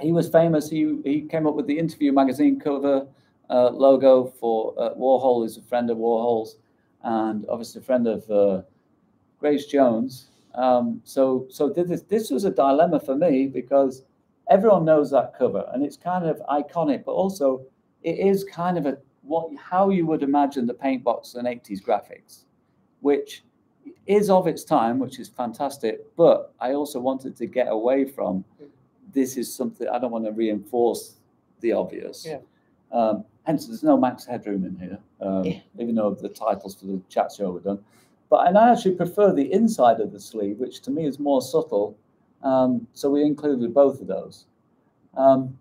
S2: he was famous. He, he came up with the Interview magazine cover uh, logo for uh, Warhol, is a friend of Warhol's, and obviously a friend of uh, Grace Jones. Um, so, so this, this was a dilemma for me because everyone knows that cover and it's kind of iconic, but also it is kind of a what how you would imagine the paint box and 80s graphics, which is of its time, which is fantastic. But I also wanted to get away from this is something I don't want to reinforce the obvious.
S3: Yeah.
S2: Um, hence, there's no Max Headroom in here, um,
S3: Yeah.
S2: even though the titles for the chat show were done. But and I actually prefer the inside of the sleeve, which to me is more subtle. Um, so we included both of those. Um,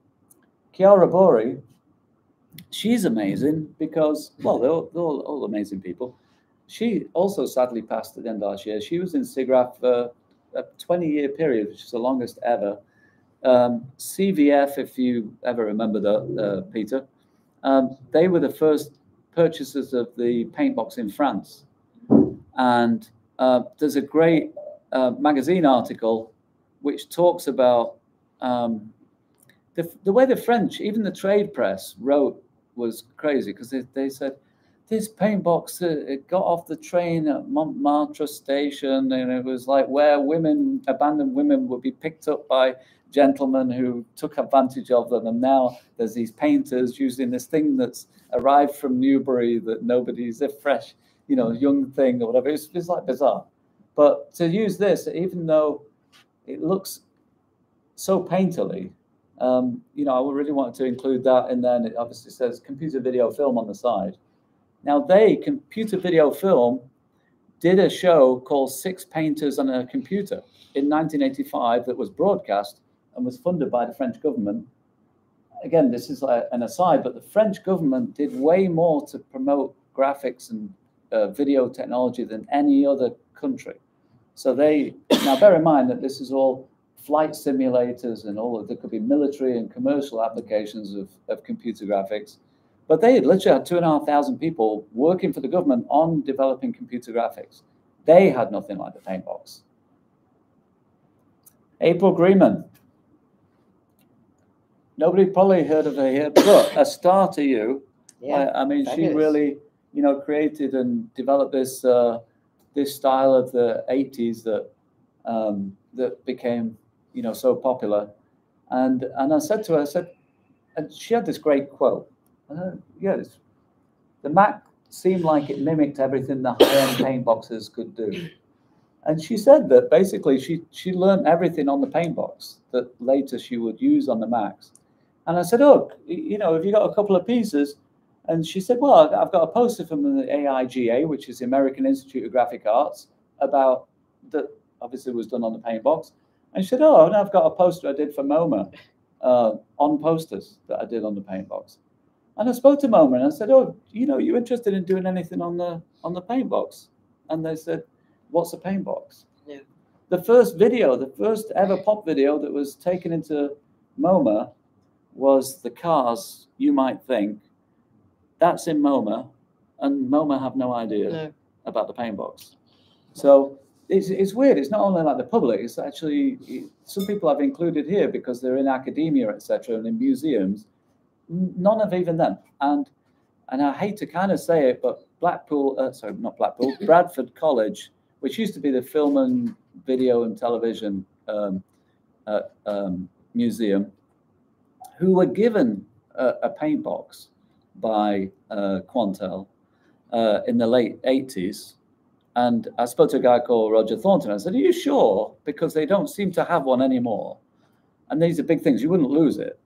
S2: Chiara Bori, she's amazing because, well, they're, all, they're all, all amazing people. She also sadly passed at the end of last year. She was in SIGGRAPH for a 20 year period, which is the longest ever. Um, CVF, if you ever remember that, uh, Peter, um, they were the first purchasers of the paint box in France. And uh, there's a great uh, magazine article which talks about um, the, the way the French, even the trade press, wrote was crazy because they, they said this paint box uh, got off the train at Montmartre station and it was like where women, abandoned women, would be picked up by gentlemen who took advantage of them. And now there's these painters using this thing that's arrived from Newbury that nobody's a fresh, you know, young thing or whatever. It's, it's like bizarre. But to use this, even though it looks so painterly, um, you know, I really wanted to include that. And then it obviously says computer video film on the side. Now, they, computer video film, did a show called Six Painters on a Computer in 1985 that was broadcast and was funded by the French government. Again, this is an aside, but the French government did way more to promote graphics and uh, video technology than any other country. So they now bear in mind that this is all flight simulators and all of there could be military and commercial applications of, of computer graphics. But they had literally had two and a half thousand people working for the government on developing computer graphics. They had nothing like the paint box. April Greiman. Nobody probably heard of her here, but a star to you.
S3: Yeah.
S2: I, I mean, she
S3: fabulous.
S2: really, you know, created and developed this uh, this style of the '80s that um, that became, you know, so popular. And and I said to her, I said, and she had this great quote. Said, yeah, the Mac seemed like it mimicked everything the high-end paint boxes could do. And she said that basically she she learned everything on the paint box that later she would use on the Macs. And I said, oh, you know, have you got a couple of pieces? And she said, well, I've- I've got a poster from the AIGA, which is the American Institute of Graphic Arts, about that obviously was done on the paint box. And she said, oh, and I've got a poster I did for MoMA uh, on posters that I did on the paint box. And I spoke to MoMA and I said, oh, you know, you interested in doing anything on the on the paint box? And they said, what's a paint box?
S3: Yeah.
S2: The first video, the first ever pop video that was taken into MoMA was the cars, you might think. That's in MoMA, and MoMA have no idea
S3: No.
S2: about the paint box. So it's, it's weird. It's not only like the public, it's actually some people I've included here because they're in academia, etc., and in museums. None of even them. And and I hate to kind of say it, but Blackpool, uh, sorry, not Blackpool, Bradford College, which used to be the Film and Video and Television um, uh, um, Museum, who were given a, a paint box by uh, Quantel uh, in the late 80s. And I spoke to a guy called Roger Thornton. I said, Are you sure? Because they don't seem to have one anymore. And these are big things. You wouldn't lose it.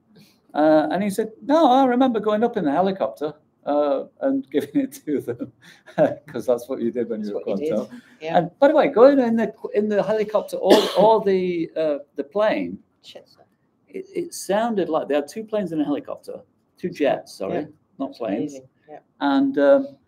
S2: Uh, and he said, No, I remember going up in the helicopter uh, and giving it to them because that's what you did when
S3: That's
S2: you were
S3: you Yeah.
S2: And by the way, going in the in the helicopter or, or the uh, the plane,
S3: Shit.
S2: it, it sounded like there had two planes in a helicopter, two jets, sorry,
S3: Yeah.
S2: not planes.
S3: Yeah.
S2: And um,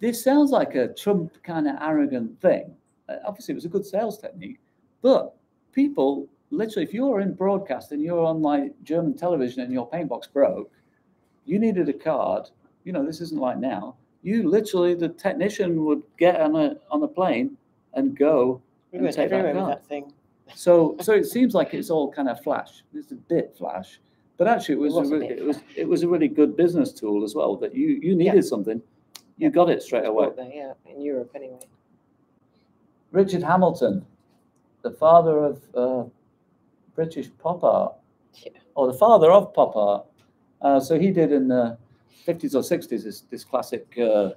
S2: this sounds like a Trump kind of arrogant thing. Uh, obviously, it was a good sales technique, but people literally, if you're in broadcast and you're on like German television and your paint box broke, you needed a card. You know, this isn't like now. You literally, the technician would get on a on a plane and go.
S3: We
S2: And take that card.
S3: that thing.
S2: So, so it seems like it's all kind of flash. It's a bit flash, but actually, it was,
S3: was
S2: a really, it was it was a really good business tool as well. That you you needed something, you got it straight away.
S3: There, yeah, in Europe anyway.
S2: Richard Hamilton, the father of uh, British pop art,
S3: Yeah.
S2: or the father of pop art. Uh, so he did in the 50s or 60s this, this classic uh,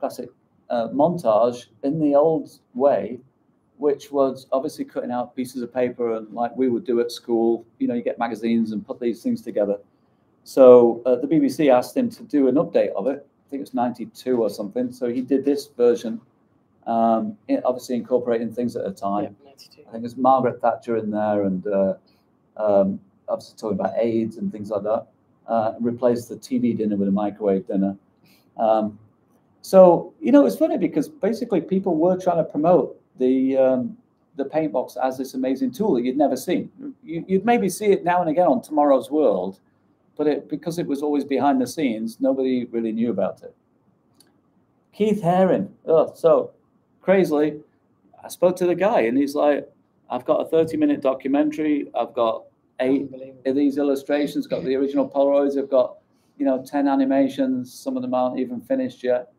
S2: classic uh, montage in the old way, which was obviously cutting out pieces of paper and like we would do at school. You know, you get magazines and put these things together. So uh, the BBC asked him to do an update of it. I think it was 92 or something. So he did this version, um, obviously incorporating things at a time.
S3: Yeah,
S2: I think there's Margaret Thatcher in there, and uh, um, obviously talking about AIDS and things like that. Uh, replaced the TV dinner with a microwave dinner. Um, so you know, it's funny because basically people were trying to promote the um, the paint box as this amazing tool that you'd never seen. You, you'd maybe see it now and again on Tomorrow's World, but it, because it was always behind the scenes, nobody really knew about it. Keith Haring. Oh, so crazily, I spoke to the guy and he's like, I've got a 30 minute documentary. I've got eight of these illustrations, got the original Polaroids. I've got, you know, 10 animations. Some of them aren't even finished yet.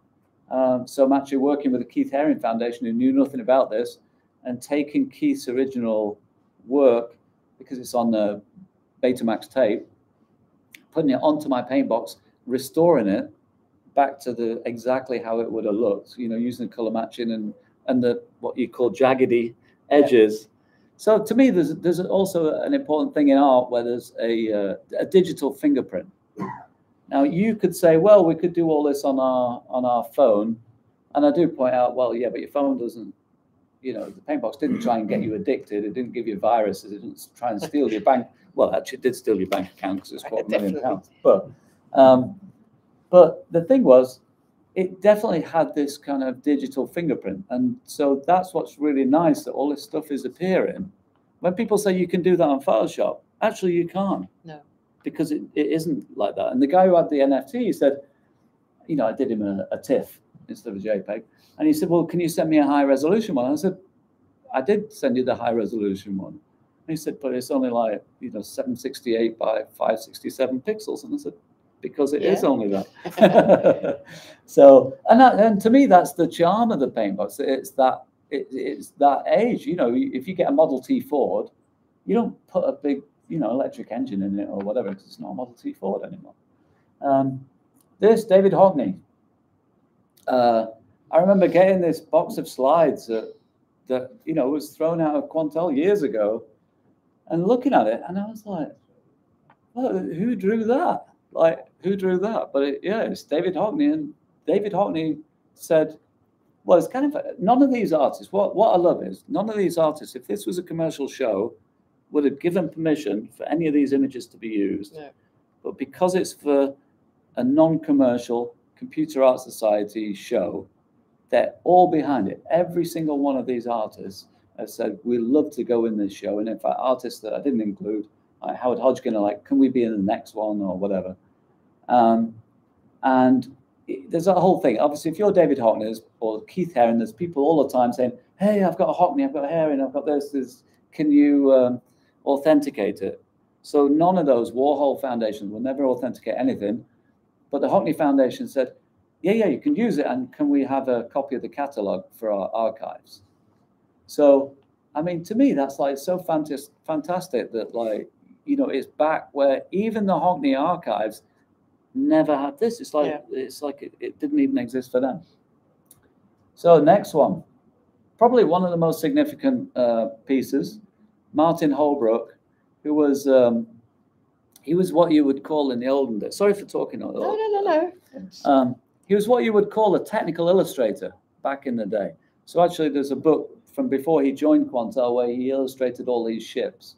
S2: Um, so I'm actually working with the Keith Haring Foundation who knew nothing about this and taking Keith's original work because it's on the Betamax tape, putting it onto my paint box, restoring it back to the exactly how it would have looked, you know, using the color matching and and the what you call jaggedy edges. So to me, there's there's also an important thing in art where there's a uh, a digital fingerprint. Now you could say, well, we could do all this on our on our phone, and I do point out, well, yeah, but your phone doesn't. You know, the paintbox didn't try and get you addicted. It didn't give you viruses. It didn't try and steal your bank. Well, actually, it did steal your bank account because it's quarter million pounds. But um, but the thing was, it definitely had this kind of digital fingerprint. And so that's what's really nice that all this stuff is appearing. When people say you can do that on Photoshop, actually you can't.
S3: No.
S2: Because it, it isn't like that. And the guy who had the NFT he said, you know, I did him a, a TIFF instead of a JPEG. And he said, Well, can you send me a high resolution one? I said, I did send you the high resolution one. And he said, But it's only like, you know, 768 by 567 pixels. And I said, Because it is
S3: Yeah.
S2: only that. so, and that, and to me, that's the charm of the paint box. It's that it, it's that age. You know, if you get a Model T Ford, you don't put a big, you know, electric engine in it or whatever because it's not a Model T Ford anymore. Um, this David Hockney. Uh, I remember getting this box of slides that, that you know was thrown out of Quantel years ago, and looking at it, and I was like, well, "Who drew that? Like, who drew that?" But it, yeah, it's David Hockney, and David Hockney said, "Well, it's kind of none of these artists. What what I love is none of these artists. If this was a commercial show, would have given permission for any of these images to be used.
S3: No.
S2: But because it's for a non-commercial computer art society show, they're all behind it. Every single one of these artists have said, we love to go in this show. And in fact, artists that I didn't include, like Howard Hodgkin, are like, can we be in the next one or whatever? Um, and it- there's a whole thing. Obviously, if you're David Hockney or Keith Haring, there's people all the time saying, hey, I've got a Hockney, I've got a Haring, I've got this, this. Can you um, authenticate it? So none of those Warhol foundations will never authenticate anything. But the Hockney Foundation said, yeah, yeah, you can use it. And can we have a copy of the catalog for our archives? So, I mean, to me, that's like so fantastic that like, you know, it's back where even the Hockney archives never had this. It's like,
S3: Yeah.
S2: it's like it, it didn't even exist for them. So next one, probably one of the most significant uh, pieces, Martin Holbrook, who was, um, he was what you would call in the olden days. Sorry for talking.
S3: No, no, no, no.
S2: Um, he was what you would call a technical illustrator back in the day. So actually, there's a book from before he joined Quantel where he illustrated all these ships.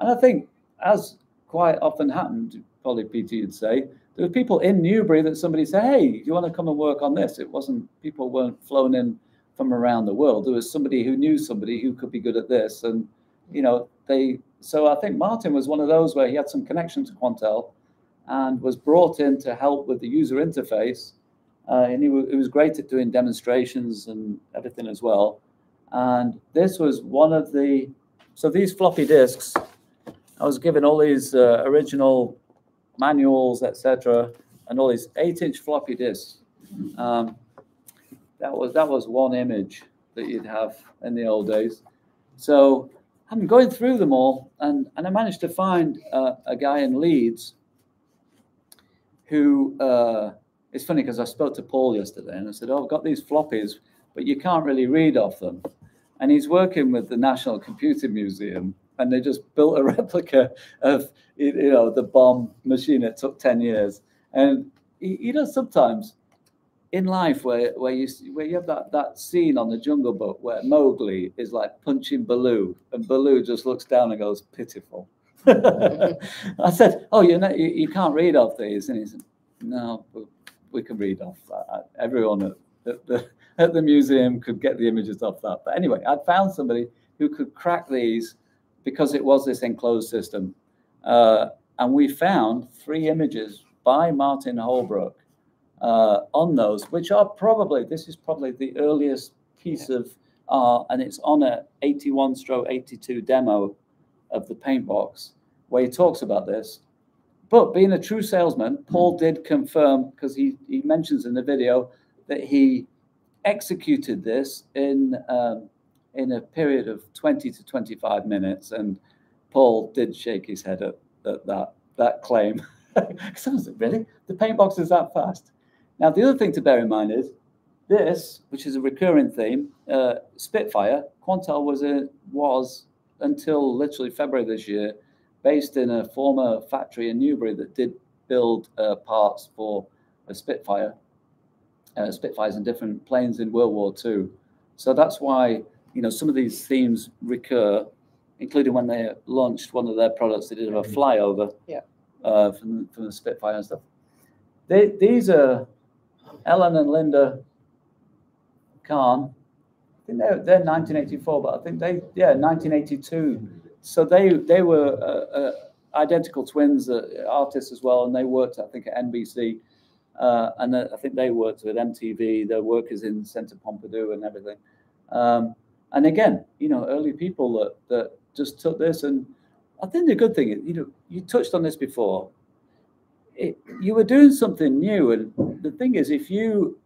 S2: And I think, as quite often happened, probably Peter, you'd say, there were people in Newbury that somebody said, "Hey, do you want to come and work on this?" It wasn't people weren't flown in from around the world. There was somebody who knew somebody who could be good at this, and you know they. So I think Martin was one of those where he had some connection to Quantel, and was brought in to help with the user interface. Uh, and he, wa- he was great at doing demonstrations and everything as well. And this was one of the, so these floppy disks, I was given all these uh, original manuals, etc., and all these eight-inch floppy disks. Um, that was that was one image that you'd have in the old days. So I'm going through them all, and and I managed to find uh, a guy in Leeds who uh, it's funny because I spoke to Paul yesterday and I said, Oh, I've got these floppies, but you can't really read off them. And he's working with the National Computer Museum and they just built a replica of you know the bomb machine. It took 10 years. And you know sometimes in life where, where you where you have that, that scene on the Jungle Book where Mowgli is like punching Baloo and Baloo just looks down and goes pitiful. I said, "Oh, you know, you, you can't read off these," and he said, "No, we, can read off that. Everyone at, at the at the museum could get the images off that." But anyway, I'd found somebody who could crack these because it was this enclosed system, uh, and we found three images by Martin Holbrook uh, on those, which are probably this is probably the earliest piece of art, and it's on a 81 stroke 82 demo of the paint box where he talks about this. But being a true salesman, Paul did confirm because he, he mentions in the video that he executed this in um, in a period of 20 to 25 minutes, and Paul did shake his head at, at that that claim. Someone said, "Really? The paint box is that fast?" Now, the other thing to bear in mind is this, which is a recurring theme, uh, Spitfire, Quantel was a, was until literally February this year, based in a former factory in Newbury that did build uh, parts for a Spitfire, uh, Spitfires and different planes in World War II. So that's why you know some of these themes recur, including when they launched one of their products. They did a flyover,
S3: Yeah.
S2: uh, from from the Spitfire and stuff. They, these are Ellen and Lynda Kahn. I think they're, they're 1984, but I think they, yeah, 1982. So they they were uh, uh, identical twins, uh, artists as well, and they worked, I think, at NBC. Uh, and uh, I think they worked with MTV. Their work is in Centre Pompidou and everything. Um, and again, you know, early people that, that just took this. And I think the good thing is, you know, you touched on this before. It, you were doing something new. And the thing is, if you,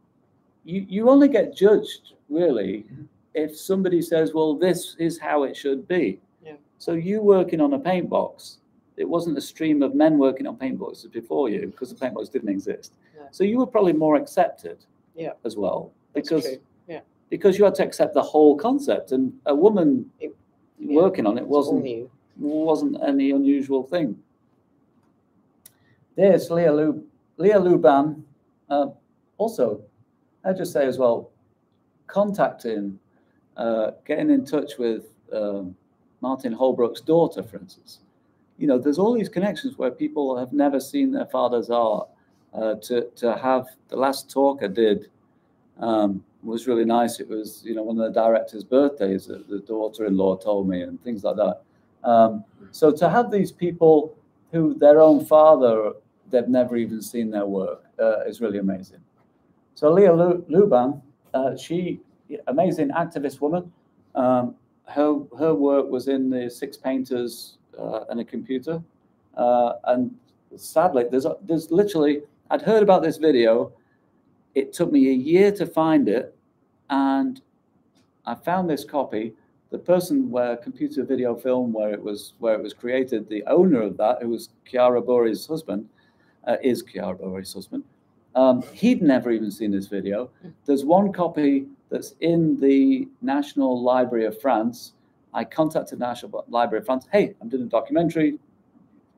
S2: you, you only get judged really mm-hmm. if somebody says, well, this is how it should be.
S3: Yeah.
S2: So you working on a paint box, it wasn't a stream of men working on paint boxes before you because the paint box didn't exist.
S3: No.
S2: So you were probably more accepted
S3: Yeah.
S2: as well because.
S3: Yeah.
S2: Because you had to accept the whole concept and a woman
S3: It- yeah,
S2: working on it wasn't wasn't any unusual thing. There's Leah, Lu, Leah Luban. Uh, also, I just say as well, contacting, uh, getting in touch with um, Martin Holbrook's daughter, for instance. You know, there's all these connections where people have never seen their father's art. Uh, to to have the last talk I did um, was really nice. It was you know one of the director's birthdays that the daughter-in-law told me and things like that. Um, so to have these people who their own father they've never even seen their work uh, is really amazing. So Leah Luban, uh, she amazing activist woman. Um, her her work was in the Six Painters uh, and a computer, uh, and sadly, there's there's literally I'd heard about this video. It took me a year to find it, and I found this copy. The person where computer video film where it was where it was created, the owner of that, who was Chiara Bori's husband, uh, is Chiara Bori's husband. Um, he'd never even seen this video. There's one copy that's in the National Library of France. I contacted the National Library of France. Hey, I'm doing a documentary.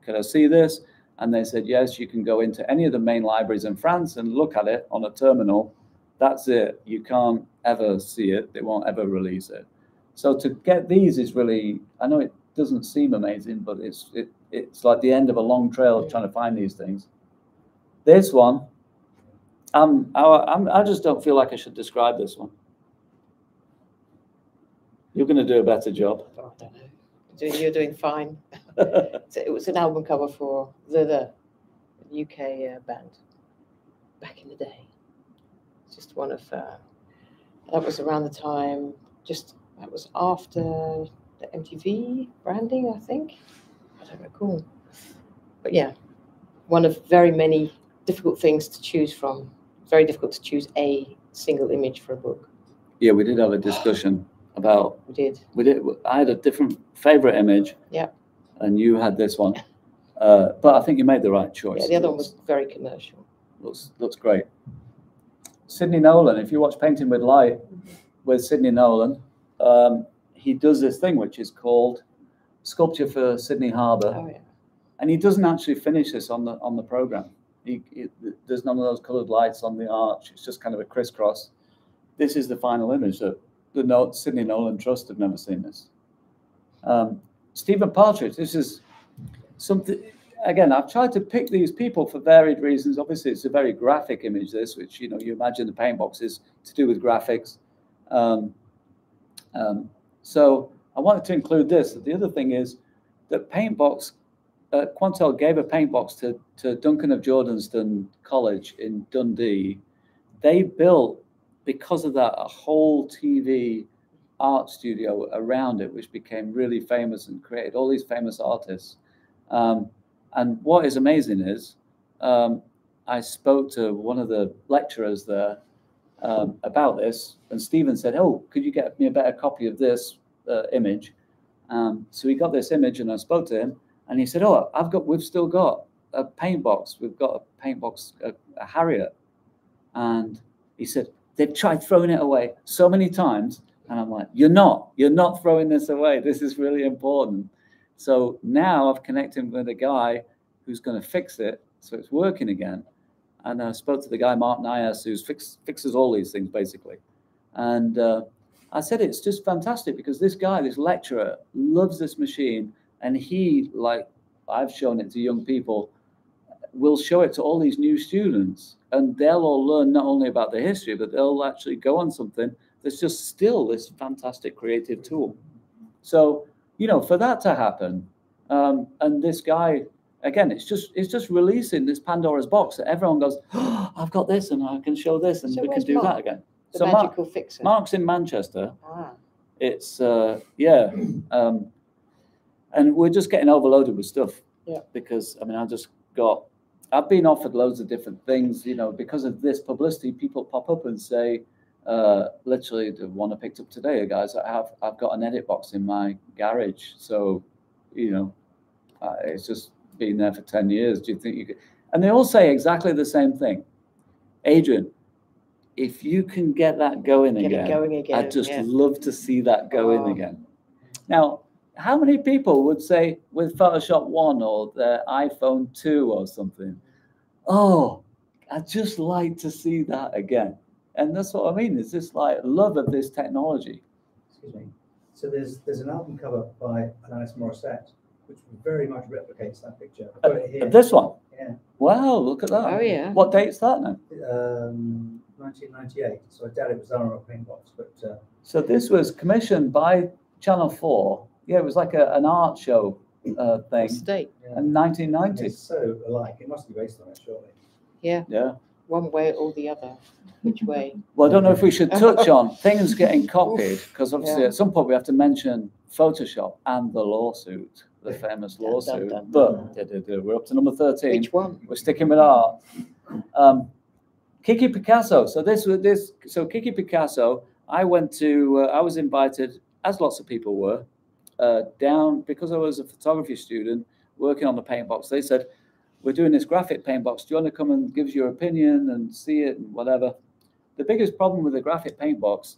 S2: Can I see this? And they said, yes, you can go into any of the main libraries in France and look at it on a terminal. That's it. You can't ever see it. They won't ever release it. So to get these is really, I know it doesn't seem amazing, but it's it, it's like the end of a long trail of trying to find these things. This one, um, I, I'm, I just don't feel like I should describe this one. You're going to do a better job.
S3: I don't know. You're doing- You're doing fine. So It was an album cover for The The, UK uh, band back in the day. Just one of, uh, that was around the time, just, that was after the MTV branding, I think. I don't recall. But yeah, one of very many difficult things to choose from. Very difficult to choose a single image for a book.
S2: yeah, we did have a discussion about
S3: We did.
S2: we did. I had a different favorite image.
S3: Yeah.
S2: And you had this one, uh, but I think you made the right choice.
S3: Yeah, the other one was very commercial.
S2: looks looks great. Sidney Nolan. If you watch Painting with Light with Sidney Nolan, um, he does this thing which is called Sculpture for Sydney Harbour.
S3: Oh, yeah.
S2: and he doesn't actually finish this on the on the program. He, he- there's none of those coloured lights on the arch. It's just kind of a crisscross. This is the final image that the Sidney Nolan Trust have never seen this. Um, Stephen Partridge. This is something. Again, I've tried to pick these people for varied reasons. Obviously, it's a very graphic image. This, which you know, you imagine the paint boxes to do with graphics. Um, um, so I wanted to include this. The other thing is that paint box uh, Quantel gave a paint box to, to Duncan of Jordanstone College in Dundee. They built, because of that, a whole TV art studio around it, which became really famous and created all these famous artists. Um, and what is amazing is, um, I spoke to one of the lecturers there um, about this, and Stephen said, "Oh, could you get me a better copy of this uh, image?" Um, so he got this image, and I spoke to him, and he said, "Oh, I've got, we've still got a paint box. We've got a paint box, a, a Harriet." And he said, they've tried throwing it away so many times. And I'm like, you're not, you're not throwing this away. This is really important. So now I've connected with a guy who's going to fix it. So it's working again. And I spoke to the guy, Mark Nias, who fix, fixes all these things basically. And uh, I said, it's just fantastic because this guy, this lecturer, loves this machine. And he, like I've shown it to young people, will show it to all these new students. And they'll all learn not only about the history, but they'll actually go on something that's just still this fantastic creative tool. So, you know, for that to happen, um, and this guy, again, it's just it's just releasing this Pandora's box that everyone goes, oh, I've got this and I can show this and
S3: So
S2: we can do
S3: Mark?
S2: that again.
S3: The
S2: so Mark,
S3: magical fixer.
S2: Mark's in Manchester.
S3: Ah,
S2: It's uh, yeah, um, and we're just getting overloaded with stuff.
S3: Yeah.
S2: Because I mean, I just got. I've been offered loads of different things, you know, because of this publicity. People pop up and say, uh, literally, the one I picked up today, guys, I have I've got an edit box in my garage, so, you know, uh, it's just been there for ten years. Do you think you could? And they all say exactly the same thing, Adrian. If you can get that going
S3: get
S2: again,
S3: going again.
S2: I'd just
S3: yeah.
S2: love to see that going in
S3: Oh.
S2: again. Now, how many people would say with Photoshop 1 or their iPhone 2 or something, oh, I'd just like to see that again? And that's what I mean. It's just like love of this technology.
S7: excuse me. So there's there's an album cover by Alanis Morissette, which very much replicates that picture. I've got it here.
S2: This one.
S7: Yeah.
S2: Wow, look at that.
S3: Oh, yeah.
S2: What date's that now?
S7: Um, 1998. So I doubt it was on a paint box, but uh,
S2: So this was commissioned by Channel 4. Yeah, it was like a, an art show uh, thing
S3: State.
S7: yeah,
S2: in 1990.
S7: it's so alike. It must be based on it, surely.
S3: Yeah,
S2: Yeah.
S3: one way or the other. Which way?
S2: Well, I don't know if we should touch on things getting copied, because obviously
S3: Yeah.
S2: at some point we have to mention Photoshop and the lawsuit, the famous
S3: Dun, dun,
S2: lawsuit.
S3: dun.
S2: But we're up to number 13.
S3: Which one?
S2: We're sticking with art. Um, Kiki Picasso. So this was this. So Kiki Picasso. I went to. Uh, I was invited, as lots of people were, uh, down because I was a photography student working on the paint box. They said, "We're doing this graphic paint box. Do you want to come and give us your opinion and see it and whatever?" The biggest problem with the graphic paint box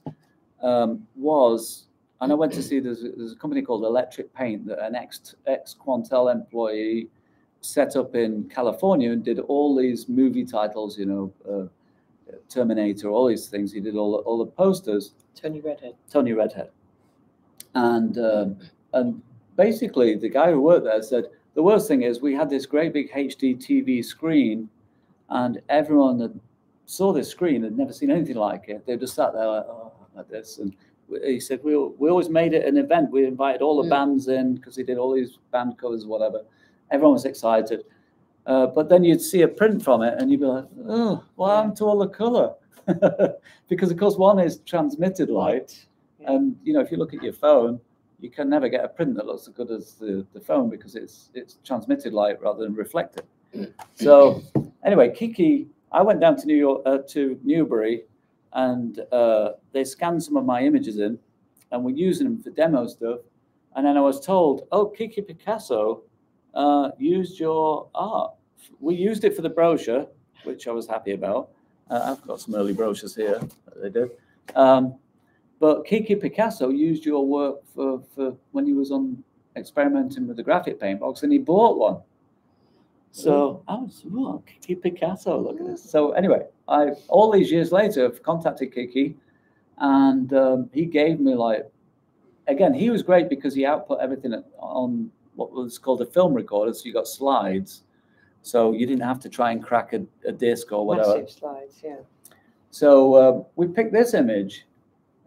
S2: um, was, and I went to see there's, there's a company called Electric Paint that an ex ex Quantel employee set up in California and did all these movie titles, you know, uh, Terminator, all these things. He did all the, all the posters.
S3: Tony Redhead.
S2: Tony Redhead, and um, and basically the guy who worked there said the worst thing is we had this great big HD TV screen, and everyone that saw this screen had never seen anything like it. They just sat there like, oh, like this, and he said we we always made it an event. We invited all the
S3: Mm.
S2: bands in because he did all these band covers, whatever. Everyone was excited. Uh, but then you'd see a print from it and you'd be like, oh, what happened to all the color? because of course one is transmitted light,
S3: Yeah.
S2: And you know if you look at your phone, you can never get a print that looks as good as the, the phone because it's it's transmitted light rather than reflected. so anyway, Kiki, I went down to New York uh, to Newbury, and uh, they scanned some of my images in, and we're using them for demo stuff. And then I was told, oh, Kiki Picasso uh, used your art. We used it for the brochure, which I was happy about. Uh, I've got some early brochures here that they did. Um, but Kiki Picasso used your work for, for when he was on experimenting with the graphic paint box, and he bought one. So I was, oh, Kiki Picasso, look at this. So anyway, I all these years later have contacted Kiki, and um, he gave me like, again, he was great because he output everything on what was called a film recorder, so you got slides, so you didn't have to try and crack a, a disc or whatever.
S3: Massive slides, yeah.
S2: So uh, we picked this image,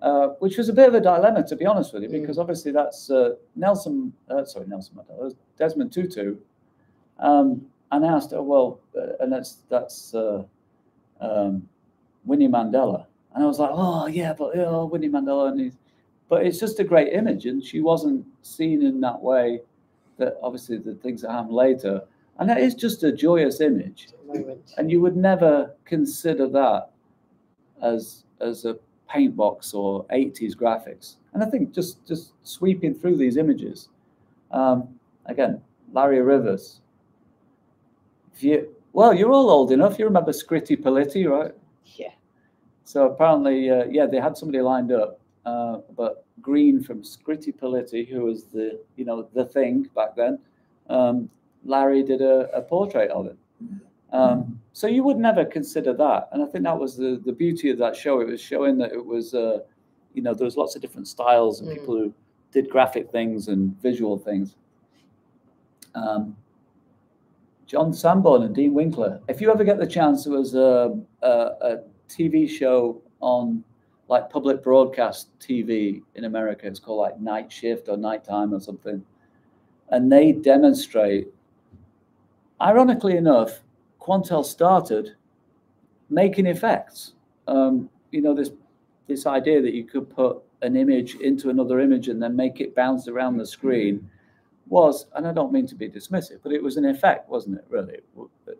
S2: uh, which was a bit of a dilemma, to be honest with you,
S3: Mm.
S2: because obviously that's uh, Nelson, uh, sorry, Nelson Mandela, Desmond Tutu. Um, and I asked, oh, well, uh, and that's that's uh, um, Winnie Mandela. And I was like, oh, yeah, but oh, Winnie Mandela. And but it's just a great image. And she wasn't seen in that way that obviously the things that happen later. And that is just a joyous image
S3: Moment.
S2: and you would never consider that as as a paint box or 80s graphics. And i think just just sweeping through these images um, again larry rivers. You well you're all old enough. You remember scritti politti right?
S3: Yeah.
S2: So apparently, uh, yeah, they had somebody lined up, uh, but Green from Scritti Politti, who was the you know the thing back then, um, Larry did a, a portrait of it. Um, so you would never consider that, and I think that was the the beauty of that show. It was showing that it was, uh, you know, there was lots of different styles and
S3: Mm.
S2: people who did graphic things and visual things. Um, John Sanborn and Dean Winkler. If you ever get the chance, there was a, a, a TV show on like public broadcast TV in America. It's called like Night Shift or Nighttime or something. And they demonstrate, ironically enough, Quantel started making effects. Um, you know, this this idea that you could put an image into another image and then make it bounce around the screen was, and I don't mean to be dismissive, but it was an effect, wasn't it? Really.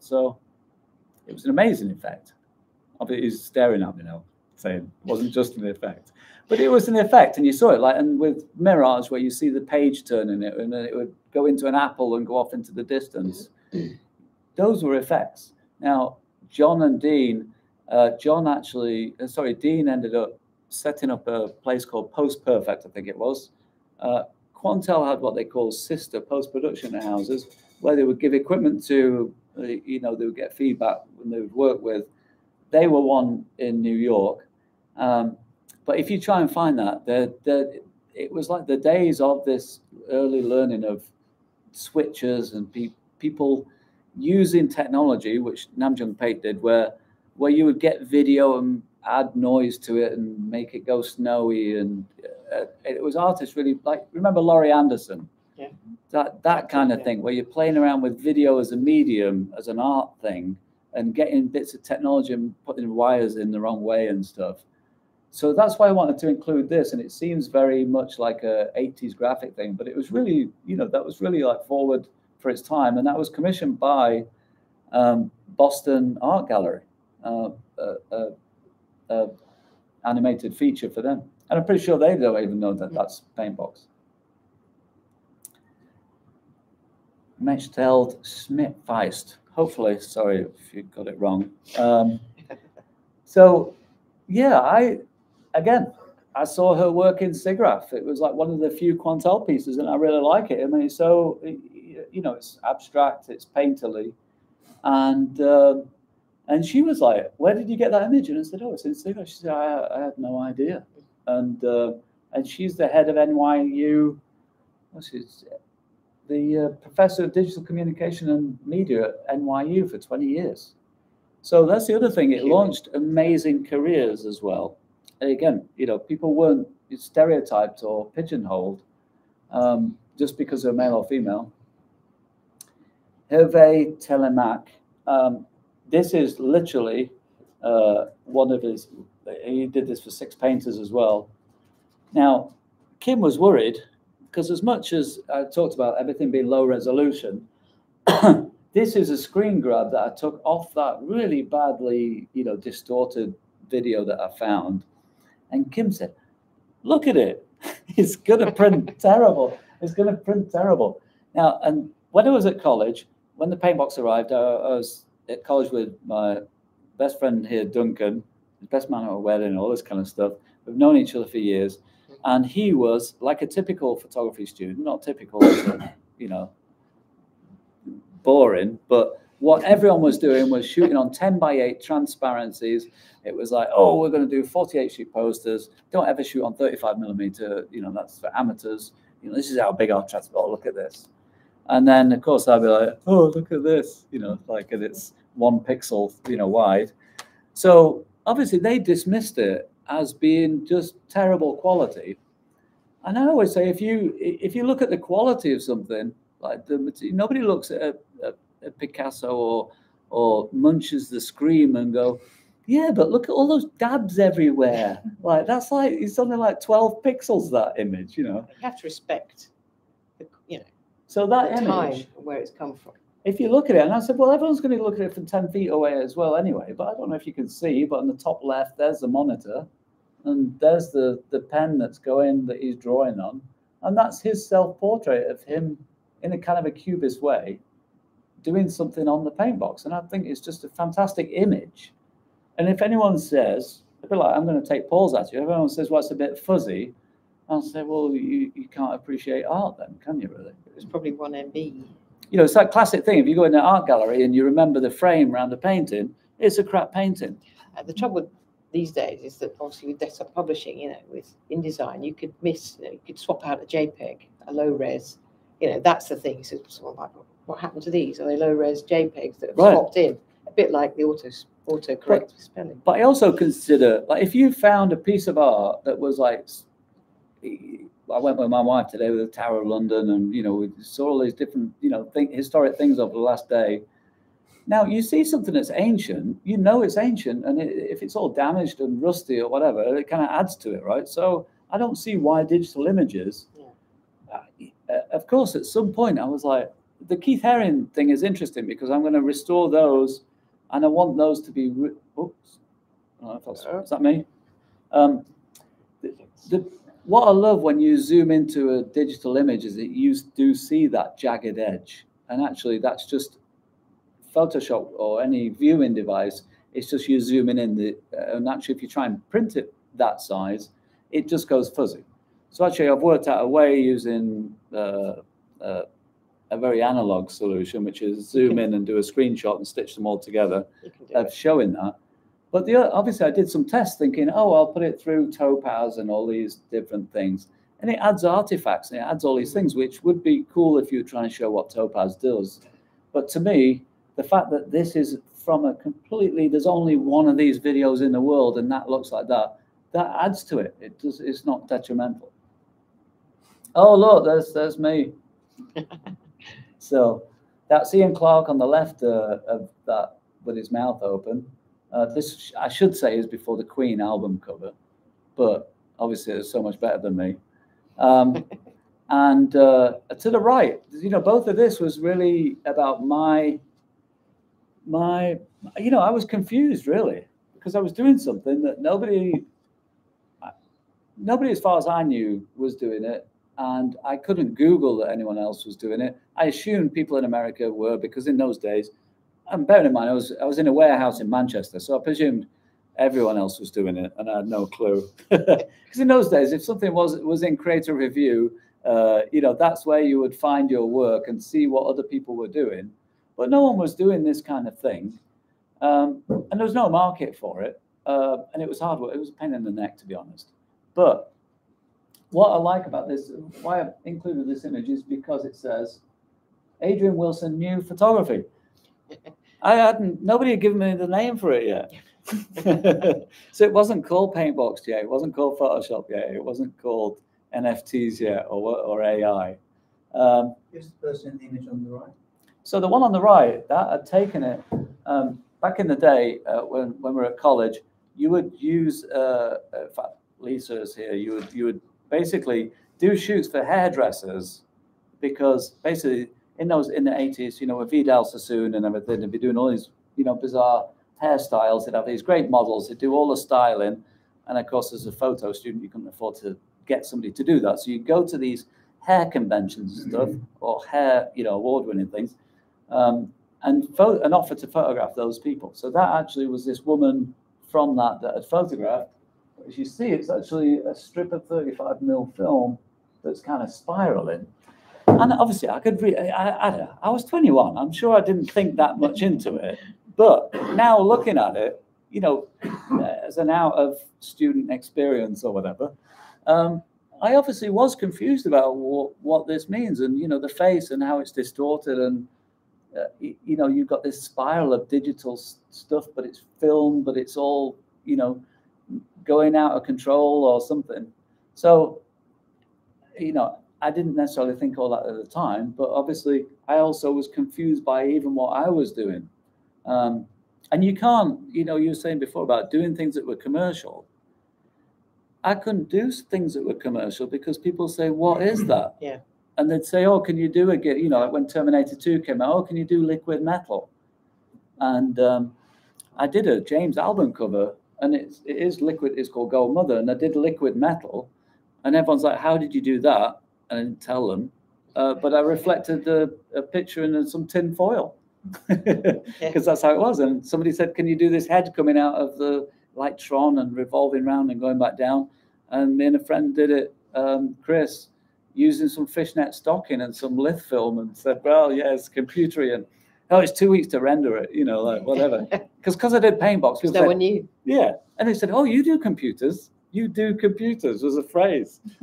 S2: So it was an amazing effect. He's staring at me now, saying it wasn't just an effect, but it was an effect, and you saw it like, and with Mirage, where you see the page turning it, and then it would go into an apple and go off into the distance. Those were effects. Now, John and Dean, uh, John actually, uh, sorry, Dean ended up setting up a place called Post Perfect, I think it was. Uh, Quantel had what they call sister post production houses, where they would give equipment to, uh, you know, they would get feedback when they would work with. They were one in New York. Um, but if you try and find that, they're, they're, it was like the days of this early learning of switches and pe- people using technology, which Nam June Paik did, where where you would get video and add noise to it and make it go snowy, and uh, it was artists really like remember Laurie Anderson,
S3: Yeah.
S2: that that kind of
S3: Yeah.
S2: thing where you're playing around with video as a medium, as an art thing, and getting bits of technology and putting wires in the wrong way and stuff. So that's why I wanted to include this, and it seems very much like a 80s graphic thing, but it was really, you know, that was really like forward for its time, and that was commissioned by um, Boston Art Gallery, uh, uh, uh, uh, animated feature for them, and I'm pretty sure they don't even know that that's Paintbox. Mechthild Schmidt Feist. Hopefully, sorry if you got it wrong. Um, so, yeah, I again, I saw her work in SIGGRAPH. It was like one of the few Quantel pieces, and I really like it. I mean, it's so you know, it's abstract, it's painterly, and uh, and she was like, "Where did you get that image?" And I said, "Oh, it's in SIGGRAPH." She said, "I, I had no idea," and uh, and she's the head of NYU. What's his, the uh, professor of digital communication and media at NYU for 20 years. So that's the other thing. It launched amazing careers as well. And again, you know, people weren't stereotyped or pigeonholed um, just because they're male or female. Hervé Telemaque. Um, this is literally uh, one of his. He did this for six painters as well. Now, Kim was worried because as much as I talked about everything being low resolution, this is a screen grab that I took off that really badly, you know, distorted video that I found. And Kim said, "Look at it. It's going to print terrible. It's going to print terrible." Now, and when I was at college, when the paint box arrived, I, I was at college with my best friend here, Duncan, the best man at a wedding, all this kind of stuff. We've known each other for years, and he was like a typical photography student, not typical, you know, boring, but what everyone was doing was shooting on 10 by 8 transparencies. It was like, oh, we're going to do 48 sheet posters. Don't ever shoot on 35 millimeter. You know, that's for amateurs. You know, this is how big our transport. Look at this. And then, of course, I'd be like, oh, look at this. You know, mm-hmm. like and it's one pixel, you know, wide. So obviously, they dismissed it as being just terrible quality. And I always say, if you if you look at the quality of something, like the nobody looks at a, a, a Picasso or or Munch's the Scream and go, yeah, but look at all those dabs everywhere. like that's like it's something like twelve pixels that image, you know.
S3: You have to respect, the, you know,
S2: So that
S3: the
S2: image,
S3: time where it's come from.
S2: if you look at it, and I said, well, everyone's going to look at it from ten feet away as well, anyway. But I don't know if you can see, but on the top left, there's the monitor, and there's the the pen that's going that he's drawing on, and that's his self portrait of him in a kind of a cubist way, doing something on the paint box. And I think it's just a fantastic image. And if anyone says, a bit like, I'm going to take Paul's attitude. Everyone says, well, it's a bit fuzzy. I'll say, well, you, you can't appreciate art then, can you really?
S3: It was probably one MB.
S2: You know, it's that classic thing. If you go in an art gallery and you remember the frame around the painting, it's a crap painting.
S3: Uh, the trouble these days is that obviously with desktop publishing, you know, with InDesign, you could miss, you, know, you could swap out a JPEG, a low res. You know, that's the thing. So someone might, what happened to these? Are they low res JPEGs that have
S2: Right.
S3: swapped in? A bit like the auto auto correct spelling.
S2: But I also consider, like, if you found a piece of art that was like, I went with my wife today with the Tower of London, and you know, we saw all these different, you know, think, historic things over the last day. Now you see something that's ancient, you know it's ancient, and it, if it's all damaged and rusty or whatever, it kind of adds to it, right? So I don't see why digital images. Uh, uh, of course, at some point I was like, the Keith Haring thing is interesting because I'm going to restore those, and I want those to be. Oops. I don't know if that's, is that me? Um, the, the, what I love when you zoom into a digital image is that you do see that jagged edge. And actually, that's just Photoshop or any viewing device. It's just you zooming in. The, uh, and actually, if you try and print it that size, it just goes fuzzy. So actually, I've worked out a way using uh, uh, a very analog solution, which is zoom in and do a screenshot and stitch them all together
S3: You can do
S2: of showing that. But the obviously, I did some tests thinking, oh, I'll put it through Topaz and all these different things, and it adds artifacts and it adds all these things, which would be cool if you try and show what Topaz does. But to me, the fact that this is from a completely there's only one of these videos in the world and that looks like that, that adds to it. It does. It's not detrimental. Oh look, there's there's me. so that's Ian Clark on the left uh, of that with his mouth open. Uh, this, I should say, is before the Queen album cover, but obviously it's so much better than me. Um, and uh, to the right, you know, both of this was really about my, my, you know, I was confused really because I was doing something that nobody, nobody as far as I knew was doing it, and I couldn't Google that anyone else was doing it. I assumed people in America were because in those days and bearing in mind, I was I was in a warehouse in Manchester, so I presumed everyone else was doing it, and I had no clue. Because in those days, if something was was in Creative Review, uh, you know that's where you would find your work and see what other people were doing. But no one was doing this kind of thing, um, and there was no market for it, uh, and it was hard work. It was a pain in the neck, to be honest. But what I like about this, why I've included this image, is because it says Adrian Wilson New Photography. I hadn't, nobody had given me the name for it yet. so it wasn't called Paintbox yet. It wasn't called Photoshop yet. It wasn't called NFTs yet or, or AI. Um,
S7: Who's the person in the image on the right?
S2: so the one on the right, that had taken it um, back in the day uh, when, when we were at college, you would use, uh, in fact, Lisa is here, you would, you would basically do shoots for hairdressers because basically in those, in the 80s, you know, with Vidal Sassoon and everything, they'd be doing all these, you know, bizarre hairstyles. They'd have these great models, they'd do all the styling. And of course, as a photo student, you couldn't afford to get somebody to do that. So you go to these hair conventions and stuff, or hair, you know, award-winning things, um, and pho- and offer to photograph those people. So that actually was this woman from that that had photographed. As you see, it's actually a strip of 35 mil film that's kind of spiraling. And obviously, I could read. I, I, I was 21. I'm sure I didn't think that much into it. But now looking at it, you know, as an out of student experience or whatever, um, I obviously was confused about what, what this means and, you know, the face and how it's distorted. And, uh, you know, you've got this spiral of digital s- stuff, but it's film, but it's all, you know, going out of control or something. So, you know, I didn't necessarily think all that at the time, but obviously I also was confused by even what I was doing. Um, and you can't, you know, you were saying before about doing things that were commercial. I couldn't do things that were commercial because people say, "What is that?"
S3: Yeah.
S2: And they'd say, "Oh, can you do a get?" You know, like when Terminator Two came out, "Oh, can you do liquid metal?" And um, I did a James album cover, and it's it is liquid. It's called Gold Mother, and I did liquid metal, and everyone's like, "How did you do that?" And I didn't tell them, uh, but I reflected a, a picture in some tin foil because that's how it was. And somebody said, "Can you do this head coming out of the like Tron and revolving round and going back down. And me and a friend did it, um, Chris, using some fishnet stocking and some lith film and said, well, yeah, it's computery and oh, it's two weeks to render it, you know, like whatever. Because because I did Paintbox, people
S3: no
S2: said,
S3: one knew.
S2: yeah. And they said, oh, you do computers? You do computers was a phrase.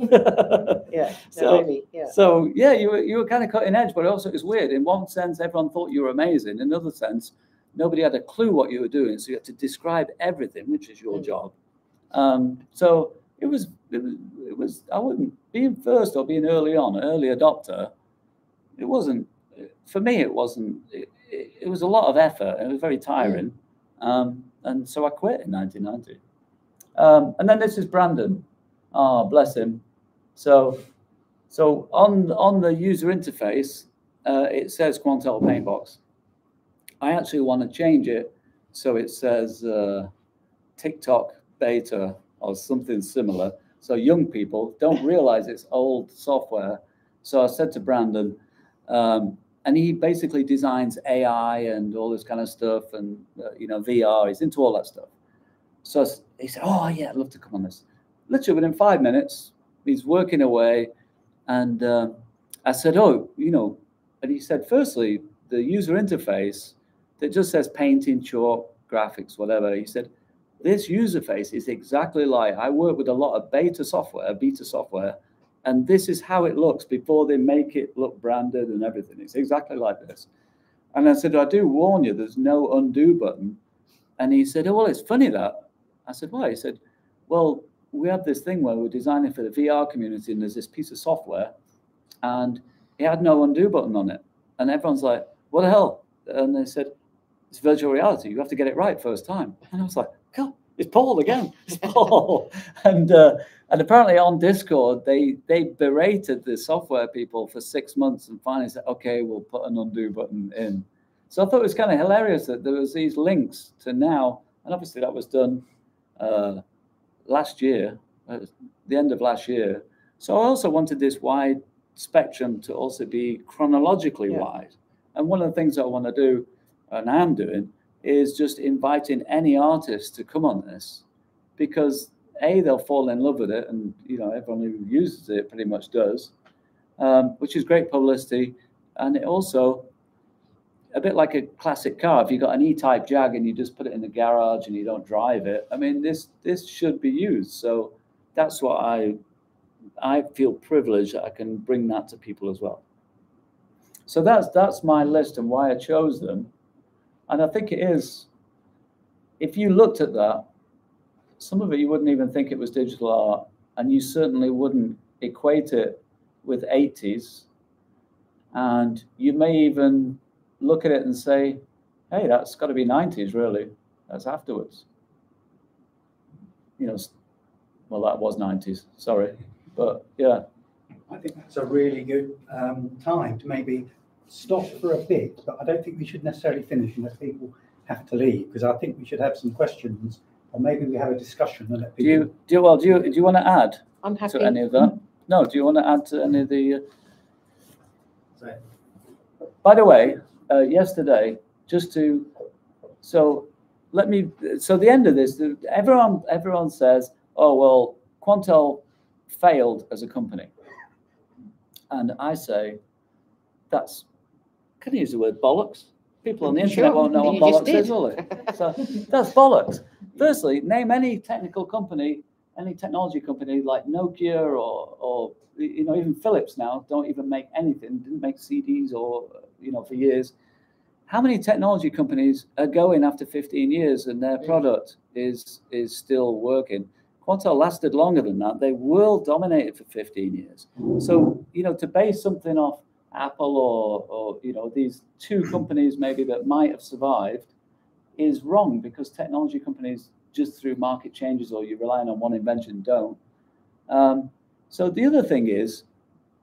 S3: Yeah.
S2: So-
S3: really, yeah.
S2: So yeah, you were you were kind of cutting edge, but also it was weird. In one sense, everyone thought you were amazing. In another sense, nobody had a clue what you were doing, so you had to describe everything, which is your
S3: Mm.
S2: job. Um, so it was, it was it was I wouldn't being first or being early on, early adopter. It wasn't for me. It wasn't. It, it, it was a lot of effort. and It was very tiring, um, and so I quit in 1990. Um, and then this is Brandon. Oh, bless him. So so on on the user interface, uh, it says Quantel Paintbox. I actually want to change it so it says uh, TikTok beta or something similar. So young people don't realize it's old software. So I said to Brandon, um, and he basically designs AI and all this kind of stuff, and uh, you know VR. He's into all that stuff. So he said, "Oh yeah, I'd love to come on this." Literally within five minutes, he's working away, and uh, I said, "Oh, you know," and he said, "Firstly, the user interface that just says painting, chalk, graphics, whatever." He said, "This user face is exactly like I work with a lot of beta software, beta software, and this is how it looks before they make it look branded and everything. It's exactly like this." And I said, "I do warn you, there's no undo button." And he said, "Oh well, it's funny that." I said, "Why?" He said, "Well." we have this thing where we're designing for the VR community, and there's this piece of software, and it had no undo button on it, and everyone's like, "What the hell?" And they said, "It's virtual reality. You have to get it right first time." And I was like, "God, it's Paul again. It's Paul." and uh, and apparently on Discord, they they berated the software people for six months, and finally said, "Okay, we'll put an undo button in." So I thought it was kind of hilarious that there was these links to now, and obviously that was done. Uh, last year, uh, the end of last year. So I also wanted this wide spectrum to also be chronologically
S3: Yeah.
S2: wide. And one of the things I want to do, and I'm doing, is just inviting any artist to come on this, because a they'll fall in love with it, and you know everyone who uses it pretty much does, um, which is great publicity, and it also a bit like a classic car. If you've got an E-Type Jag and you just put it in the garage and you don't drive it, I mean, this this should be used. So that's what I I feel privileged that I can bring that to people as well. So that's that's my list and why I chose them. And I think it is. If you looked at that, some of it you wouldn't even think it was digital art, and you certainly wouldn't equate it with 80s. And you may even look at it and say, hey, that's got to be 90s, really. That's afterwards. You know, well, that was 90s, sorry. But yeah,
S5: I think that's a really good um, time to maybe stop for a bit, but I don't think we should necessarily finish unless people have to leave, because I think we should have some questions, or maybe we have a discussion and let
S2: do you, do you, well, do you, do you want to add
S3: I'm happy.
S2: to any of that? No, do you want to add to any of the? uh, By the way, uh, yesterday, just to, so let me, so the end of this, everyone, everyone says, oh, well, Quantel failed as a company. And I say, that's, can I use the word bollocks? People on the internet
S3: Sure,
S2: won't know what
S3: you
S2: bollocks is, will they? So that's bollocks. Firstly, name any technical company, any technology company like Nokia or, or you know, even Philips now don't even make anything, didn't make CDs or, you know, for years. How many technology companies are going after 15 years and their product is is still working? Quantel lasted longer than that. They world dominated for 15 years. So, you know, to base something off Apple or, or you know, these two companies maybe that might have survived is wrong because technology companies just through market changes or you're relying on one invention don't. Um, so the other thing is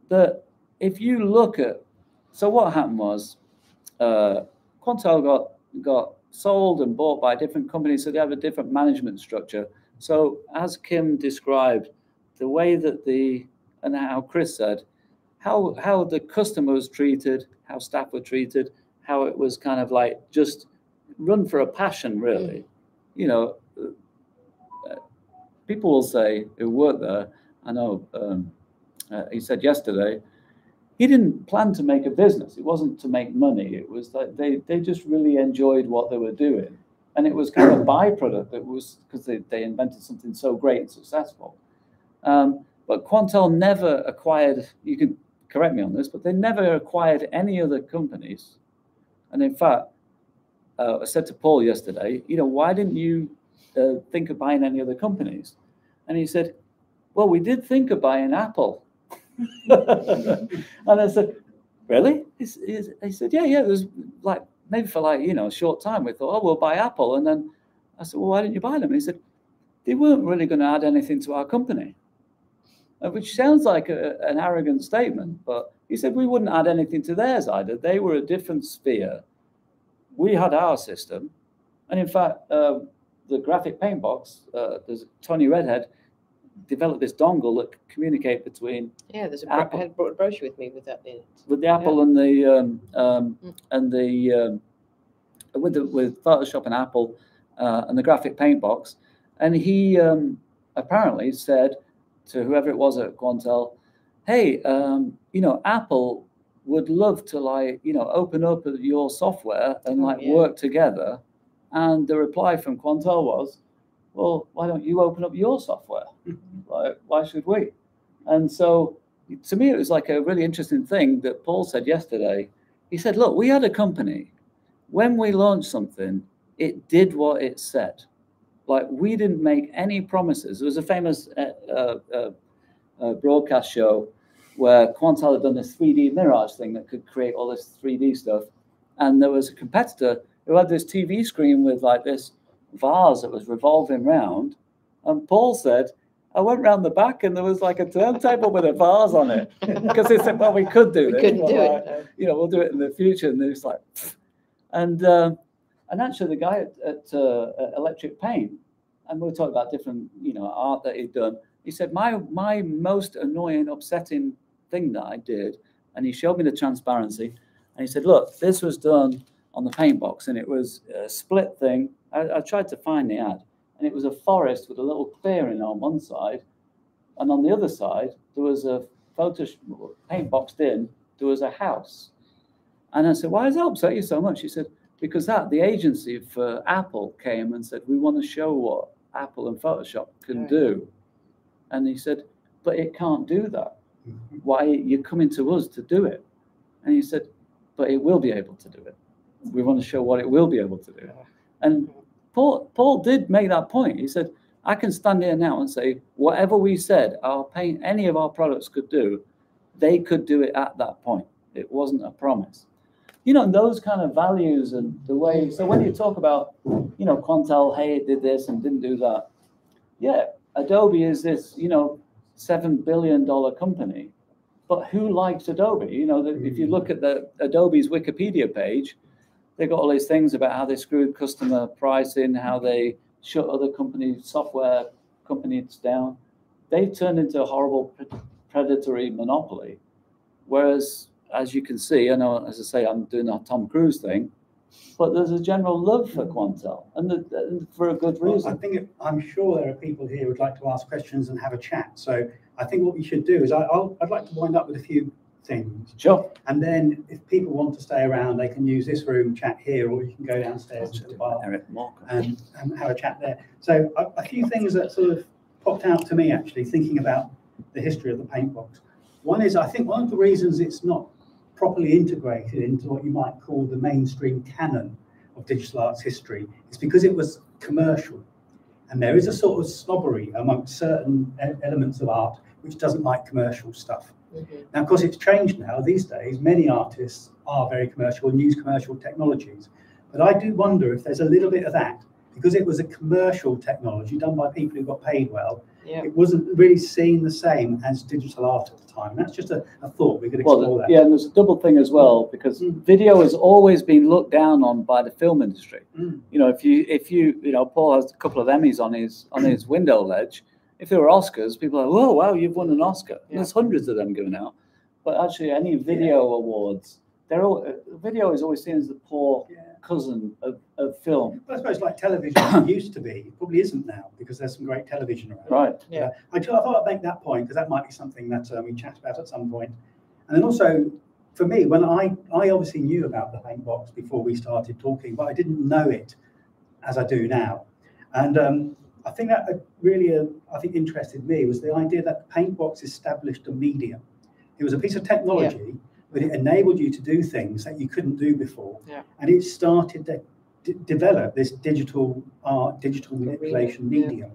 S2: that if you look at, so what happened was, uh, Quantel got got sold and bought by different companies, so they have a different management structure. So as Kim described, the way that the and how Chris said, how how the customer was treated, how staff were treated, how it was kind of like just run for a passion, really. You know, people will say who work there. I know um, uh, he said yesterday he didn't plan to make a business. It wasn't to make money. It was that they they just really enjoyed what they were doing, and it was kind of a byproduct that was because they, they invented something so great and successful. Um, but Quantel never acquired. You can correct me on this, but they never acquired any other companies. And in fact, uh, I said to Paul yesterday, you know, why didn't you uh, think of buying any other companies? And he said, well, we did think of buying Apple. and I said, really? He said, yeah, yeah. There's like maybe for like you know a short time we thought, oh, we'll buy Apple, and then I said, well, why didn't you buy them? He said, they weren't really going to add anything to our company, Uh, which sounds like a, an arrogant statement, but he said we wouldn't add anything to theirs either. They were a different sphere. We had our system, and in fact, uh, the graphic paint box, uh, there's Tony Redhead developed this dongle that could communicate between
S3: Yeah, there's a bro-
S2: Apple.
S3: I had brought a brochure with me with that in it.
S2: with the Apple and the um, um,
S3: Mm.
S2: and the um, with the with Photoshop and Apple uh, and the graphic paint box, and he um, apparently said to whoever it was at Quantel, "Hey, um, you know, Apple would love to like you know open up your software and
S3: Oh,
S2: like
S3: yeah.
S2: work together." And the reply from Quantel was, "Well, why don't you open up your software? like, why should we?" And so to me, it was like a really interesting thing that Paul said yesterday. He said, Look, we had a company. When we launched something, it did what it said. Like, we didn't make any promises. There was a famous uh, uh, uh, uh, broadcast show where Quantel had done this 3D Mirage thing that could create all this 3D stuff. And there was a competitor who had this TV screen with like this vase that was revolving round. And Paul said, I went round the back and there was like a turntable with a vase on it because they said, well, we could do
S3: We
S2: this.
S3: couldn't do
S2: like,
S3: it.
S2: You know, we'll do it in the future. And it's like, "Pfft." and um, and actually the guy at, at uh, at Electric Paint, and we were talking about different, you know, art that he'd done. He said, my my most annoying, upsetting thing that I did, and he showed me the transparency, and he said, look, this was done on the paint box, and it was a split thing. I, I tried to find the ad, and it was a forest with a little clearing on one side, and on the other side there was a photo paint boxed in. There was a house, and I said, "Why does that upset you so much?" He said, "Because that the agency for Apple came and said we want to show what Apple and Photoshop can
S3: Right.
S2: do," and he said, "But it can't do that. Mm-hmm. Why you're coming to us to do it?" And he said, "But it will be able to do it. We want to show what it will be able to do." And Paul, Paul did make that point. He said, I can stand here now and say, whatever we said our paint, any of our products could do, they could do it at that point. It wasn't a promise. You know, those kind of values and the way, so when you talk about, you know, Quantel, hey, it did this and didn't do that. Yeah, Adobe is this, you know, $7 billion company. But who likes Adobe? You know, if you mm. look at the Adobe's Wikipedia page, they got all these things about how they screwed customer pricing, how they shut other companies, software companies down. They've turned into a horrible predatory monopoly. Whereas, as you can see, I know, as I say, I'm doing a Tom Cruise thing, but there's a general love for Quantel, and, the, and for a good
S1: Well, I think, it- I'm sure there are people here who'd like to ask questions and have a chat. So I think what we should do is I, I'll, I'd like to wind up with a few things.
S2: Sure.
S1: And then if people want to stay around, they can use this room, chat here, or you can go downstairs to the bar and, and have a chat there. So a, a few things that sort of popped out to me actually thinking about the history of the paint box. One is I think one of the reasons it's not properly integrated into what you might call the mainstream canon of digital arts history is because it was commercial. And there is a sort of snobbery amongst certain elements of art which doesn't like commercial stuff.
S3: Mhm.
S1: Now, of course, it's changed now. These days, many artists are very commercial and use commercial technologies. But I do wonder if there's a little bit of that because it was a commercial technology done by people who got paid well.
S3: Yeah.
S1: It wasn't really seen the same as digital art at the time. And that's just a, a thought. We could explore
S2: Well,
S1: that.
S2: yeah, and there's a double thing as well because
S1: Mm.
S2: video has always been looked down on by the film industry.
S1: Mm.
S2: You know, if you if you you know, Paul has a couple of Emmys on his on his window ledge. If there were Oscars, people are like, "Whoa, wow, you've won an Oscar!"
S3: Yeah.
S2: There's hundreds of them given out, but actually, any video awards, they're all, uh, video is always seen as the poor
S1: Yeah.
S2: cousin of, of film.
S1: I suppose like television used to be, it probably isn't now because there's some great television around.
S2: Right.
S3: Yeah.
S1: I, ju- I thought I'd make that point because that might be something that uh, we chat about at some point. And then also, for me, when I, I obviously knew about the paint box before we started talking, but I didn't know it as I do now. And um, I think that uh, really, uh, I think interested me was the idea that the paint box established a medium. It was a piece of technology, but it enabled you to do things that you couldn't do before.
S3: Yeah.
S1: And it started to d- develop this digital art, digital manipulation
S3: yeah.
S1: medium.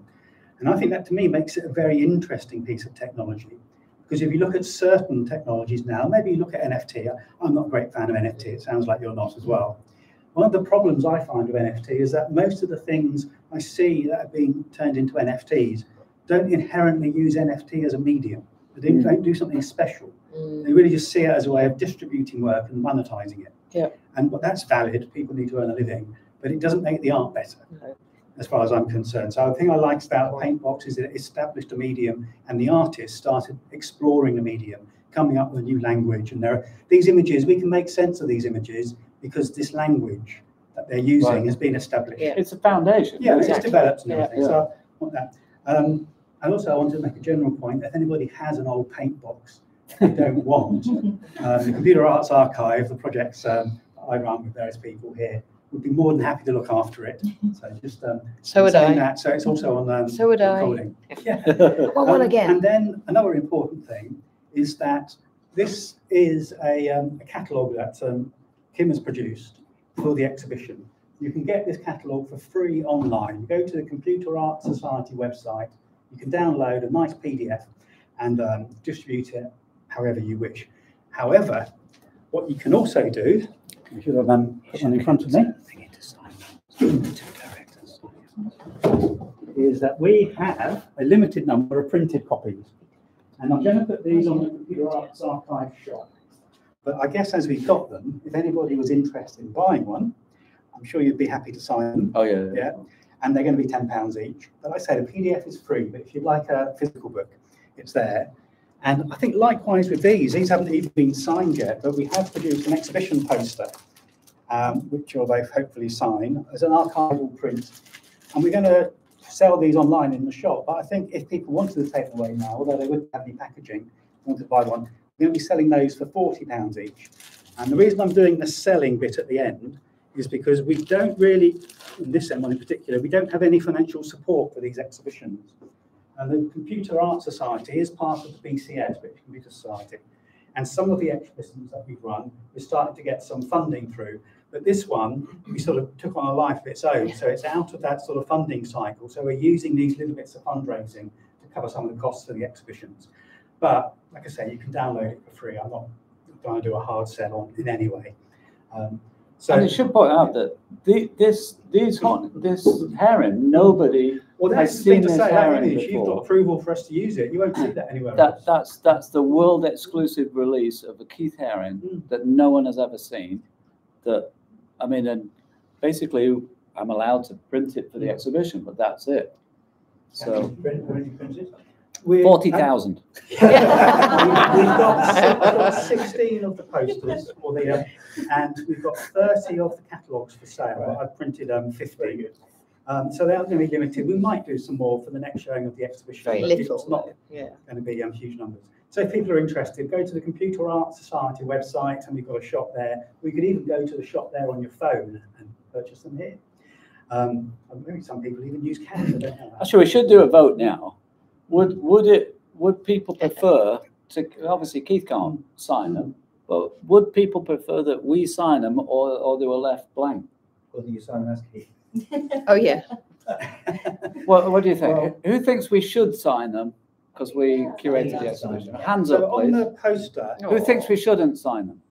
S1: And I think that to me makes it a very interesting piece of technology. Because if you look at certain technologies now, maybe you look at NFT. I'm not a great fan of NFT. It sounds like you're not as well. One of the problems I find with NFT is that most of the things I see that are being turned into NFTs don't inherently use NFT as a medium. They don't-
S2: Mm.
S1: don't do something special.
S3: Mm,
S1: They really just see it as a way of distributing work and monetizing it.
S3: Yeah.
S1: And what that's valid. People need to earn a living, but it doesn't make the art better,
S3: No.
S1: as far as I'm concerned. So the thing I liked about Paintbox is that it established a medium, and the artists started exploring the medium, coming up with a new language. And there are these images. We can make sense of these images because this language that they're using
S2: Right.
S1: has been established.
S3: Yeah.
S2: It's a foundation.
S1: Yeah, it's developed and
S3: Yeah.
S1: everything. So I want that. Um, and also, I wanted to make a general point. If anybody has an old paint box they don't want, um, the Computer Arts Archive, the projects um, I run with various people here, would be more than happy to look after it. So just um,
S3: So would I.
S1: That, so it's also on um,
S3: So would I.
S1: recording. Yeah.
S3: Well, one
S1: Um,
S3: again.
S1: And then another important thing is that this is a, um, a catalogue that um, Kim has produced for the exhibition. You can get this catalogue for free online. You Go to the Computer Art Society website. You can download a nice PDF and um, distribute it however you wish. However, what you can also do, should have um, put one in front of me, is that we have a limited number of printed copies. And I'm going to put these on the Computer Arts Archive shop. But I guess as we've got them, if anybody was interested in buying one, I'm sure you'd be happy to sign them.
S2: Oh, yeah.
S1: Yeah, and they're going to be ten pounds each. But like I say, the PDF is free, but if you'd like a physical book, it's there. And I think likewise with these, these haven't even been signed yet, but we have produced an exhibition poster, um, which you'll both hopefully sign as an archival print. And we're going to sell these online in the shop. But I think if people wanted to take them away now, although they wouldn't have any packaging, wanted to buy one, we're going to be selling those for forty pounds each. And the reason I'm doing the selling bit at the end is because we don't really, in this one in particular, we don't have any financial support for these exhibitions. And the Computer Art Society is part of the BCS, British Computer Society. And some of the exhibitions that we've run, we're starting to get some funding through. But this one, we sort of took on a life of its own. So it's out of that sort of funding cycle. So we're using these little bits of fundraising to cover some of the costs for the exhibitions. But like I say, you can download it for free. I'm not going to do a hard sell on in any way. Um, so
S2: And it should point out that the, this, these, hot- this Haring, nobody,
S1: Well, that's the thing
S2: seen
S1: to
S2: this
S1: say, that Haring you've got approval for us to use it, you won't see that anywhere
S2: that,
S1: else.
S2: that's, that's the world exclusive release of a Keith Haring
S1: Mm.
S2: that no one has ever seen. That, I mean, and basically, I'm allowed to print it for the
S1: Mm.
S2: exhibition, but that's it. So,
S7: Print- print- print it?
S1: We're-
S2: forty thousand.
S1: We've got si- we've got sixteen of the posters, for the, um, and we've got thirty of the catalogues for sale, I've printed, um, fifty. Um, so they are going to be limited, we might do some more for the next showing of the exhibition.
S3: Very
S1: but
S3: little.
S1: It's not
S3: Yeah.
S1: going to be um, huge numbers. So if people are interested, go to the Computer Arts Society website and we've got a shop there. We could even go to the shop there on your phone and purchase them here. Um, and maybe some people even use cash. I don't know.
S2: Actually, we should do a vote now. Would, would it, would people prefer to, obviously Keith can't mm. sign them, mm. but would people prefer that we sign them or, or they were left blank?
S7: Whether you sign them as Keith.
S3: Oh, yeah.
S2: What, what do you think?
S1: Well-
S2: Who thinks we should sign them? Because we curated the exhibition. Hands
S1: So
S2: up,
S1: on
S2: please.
S1: the poster,
S3: Oh.
S2: Who thinks we shouldn't sign them?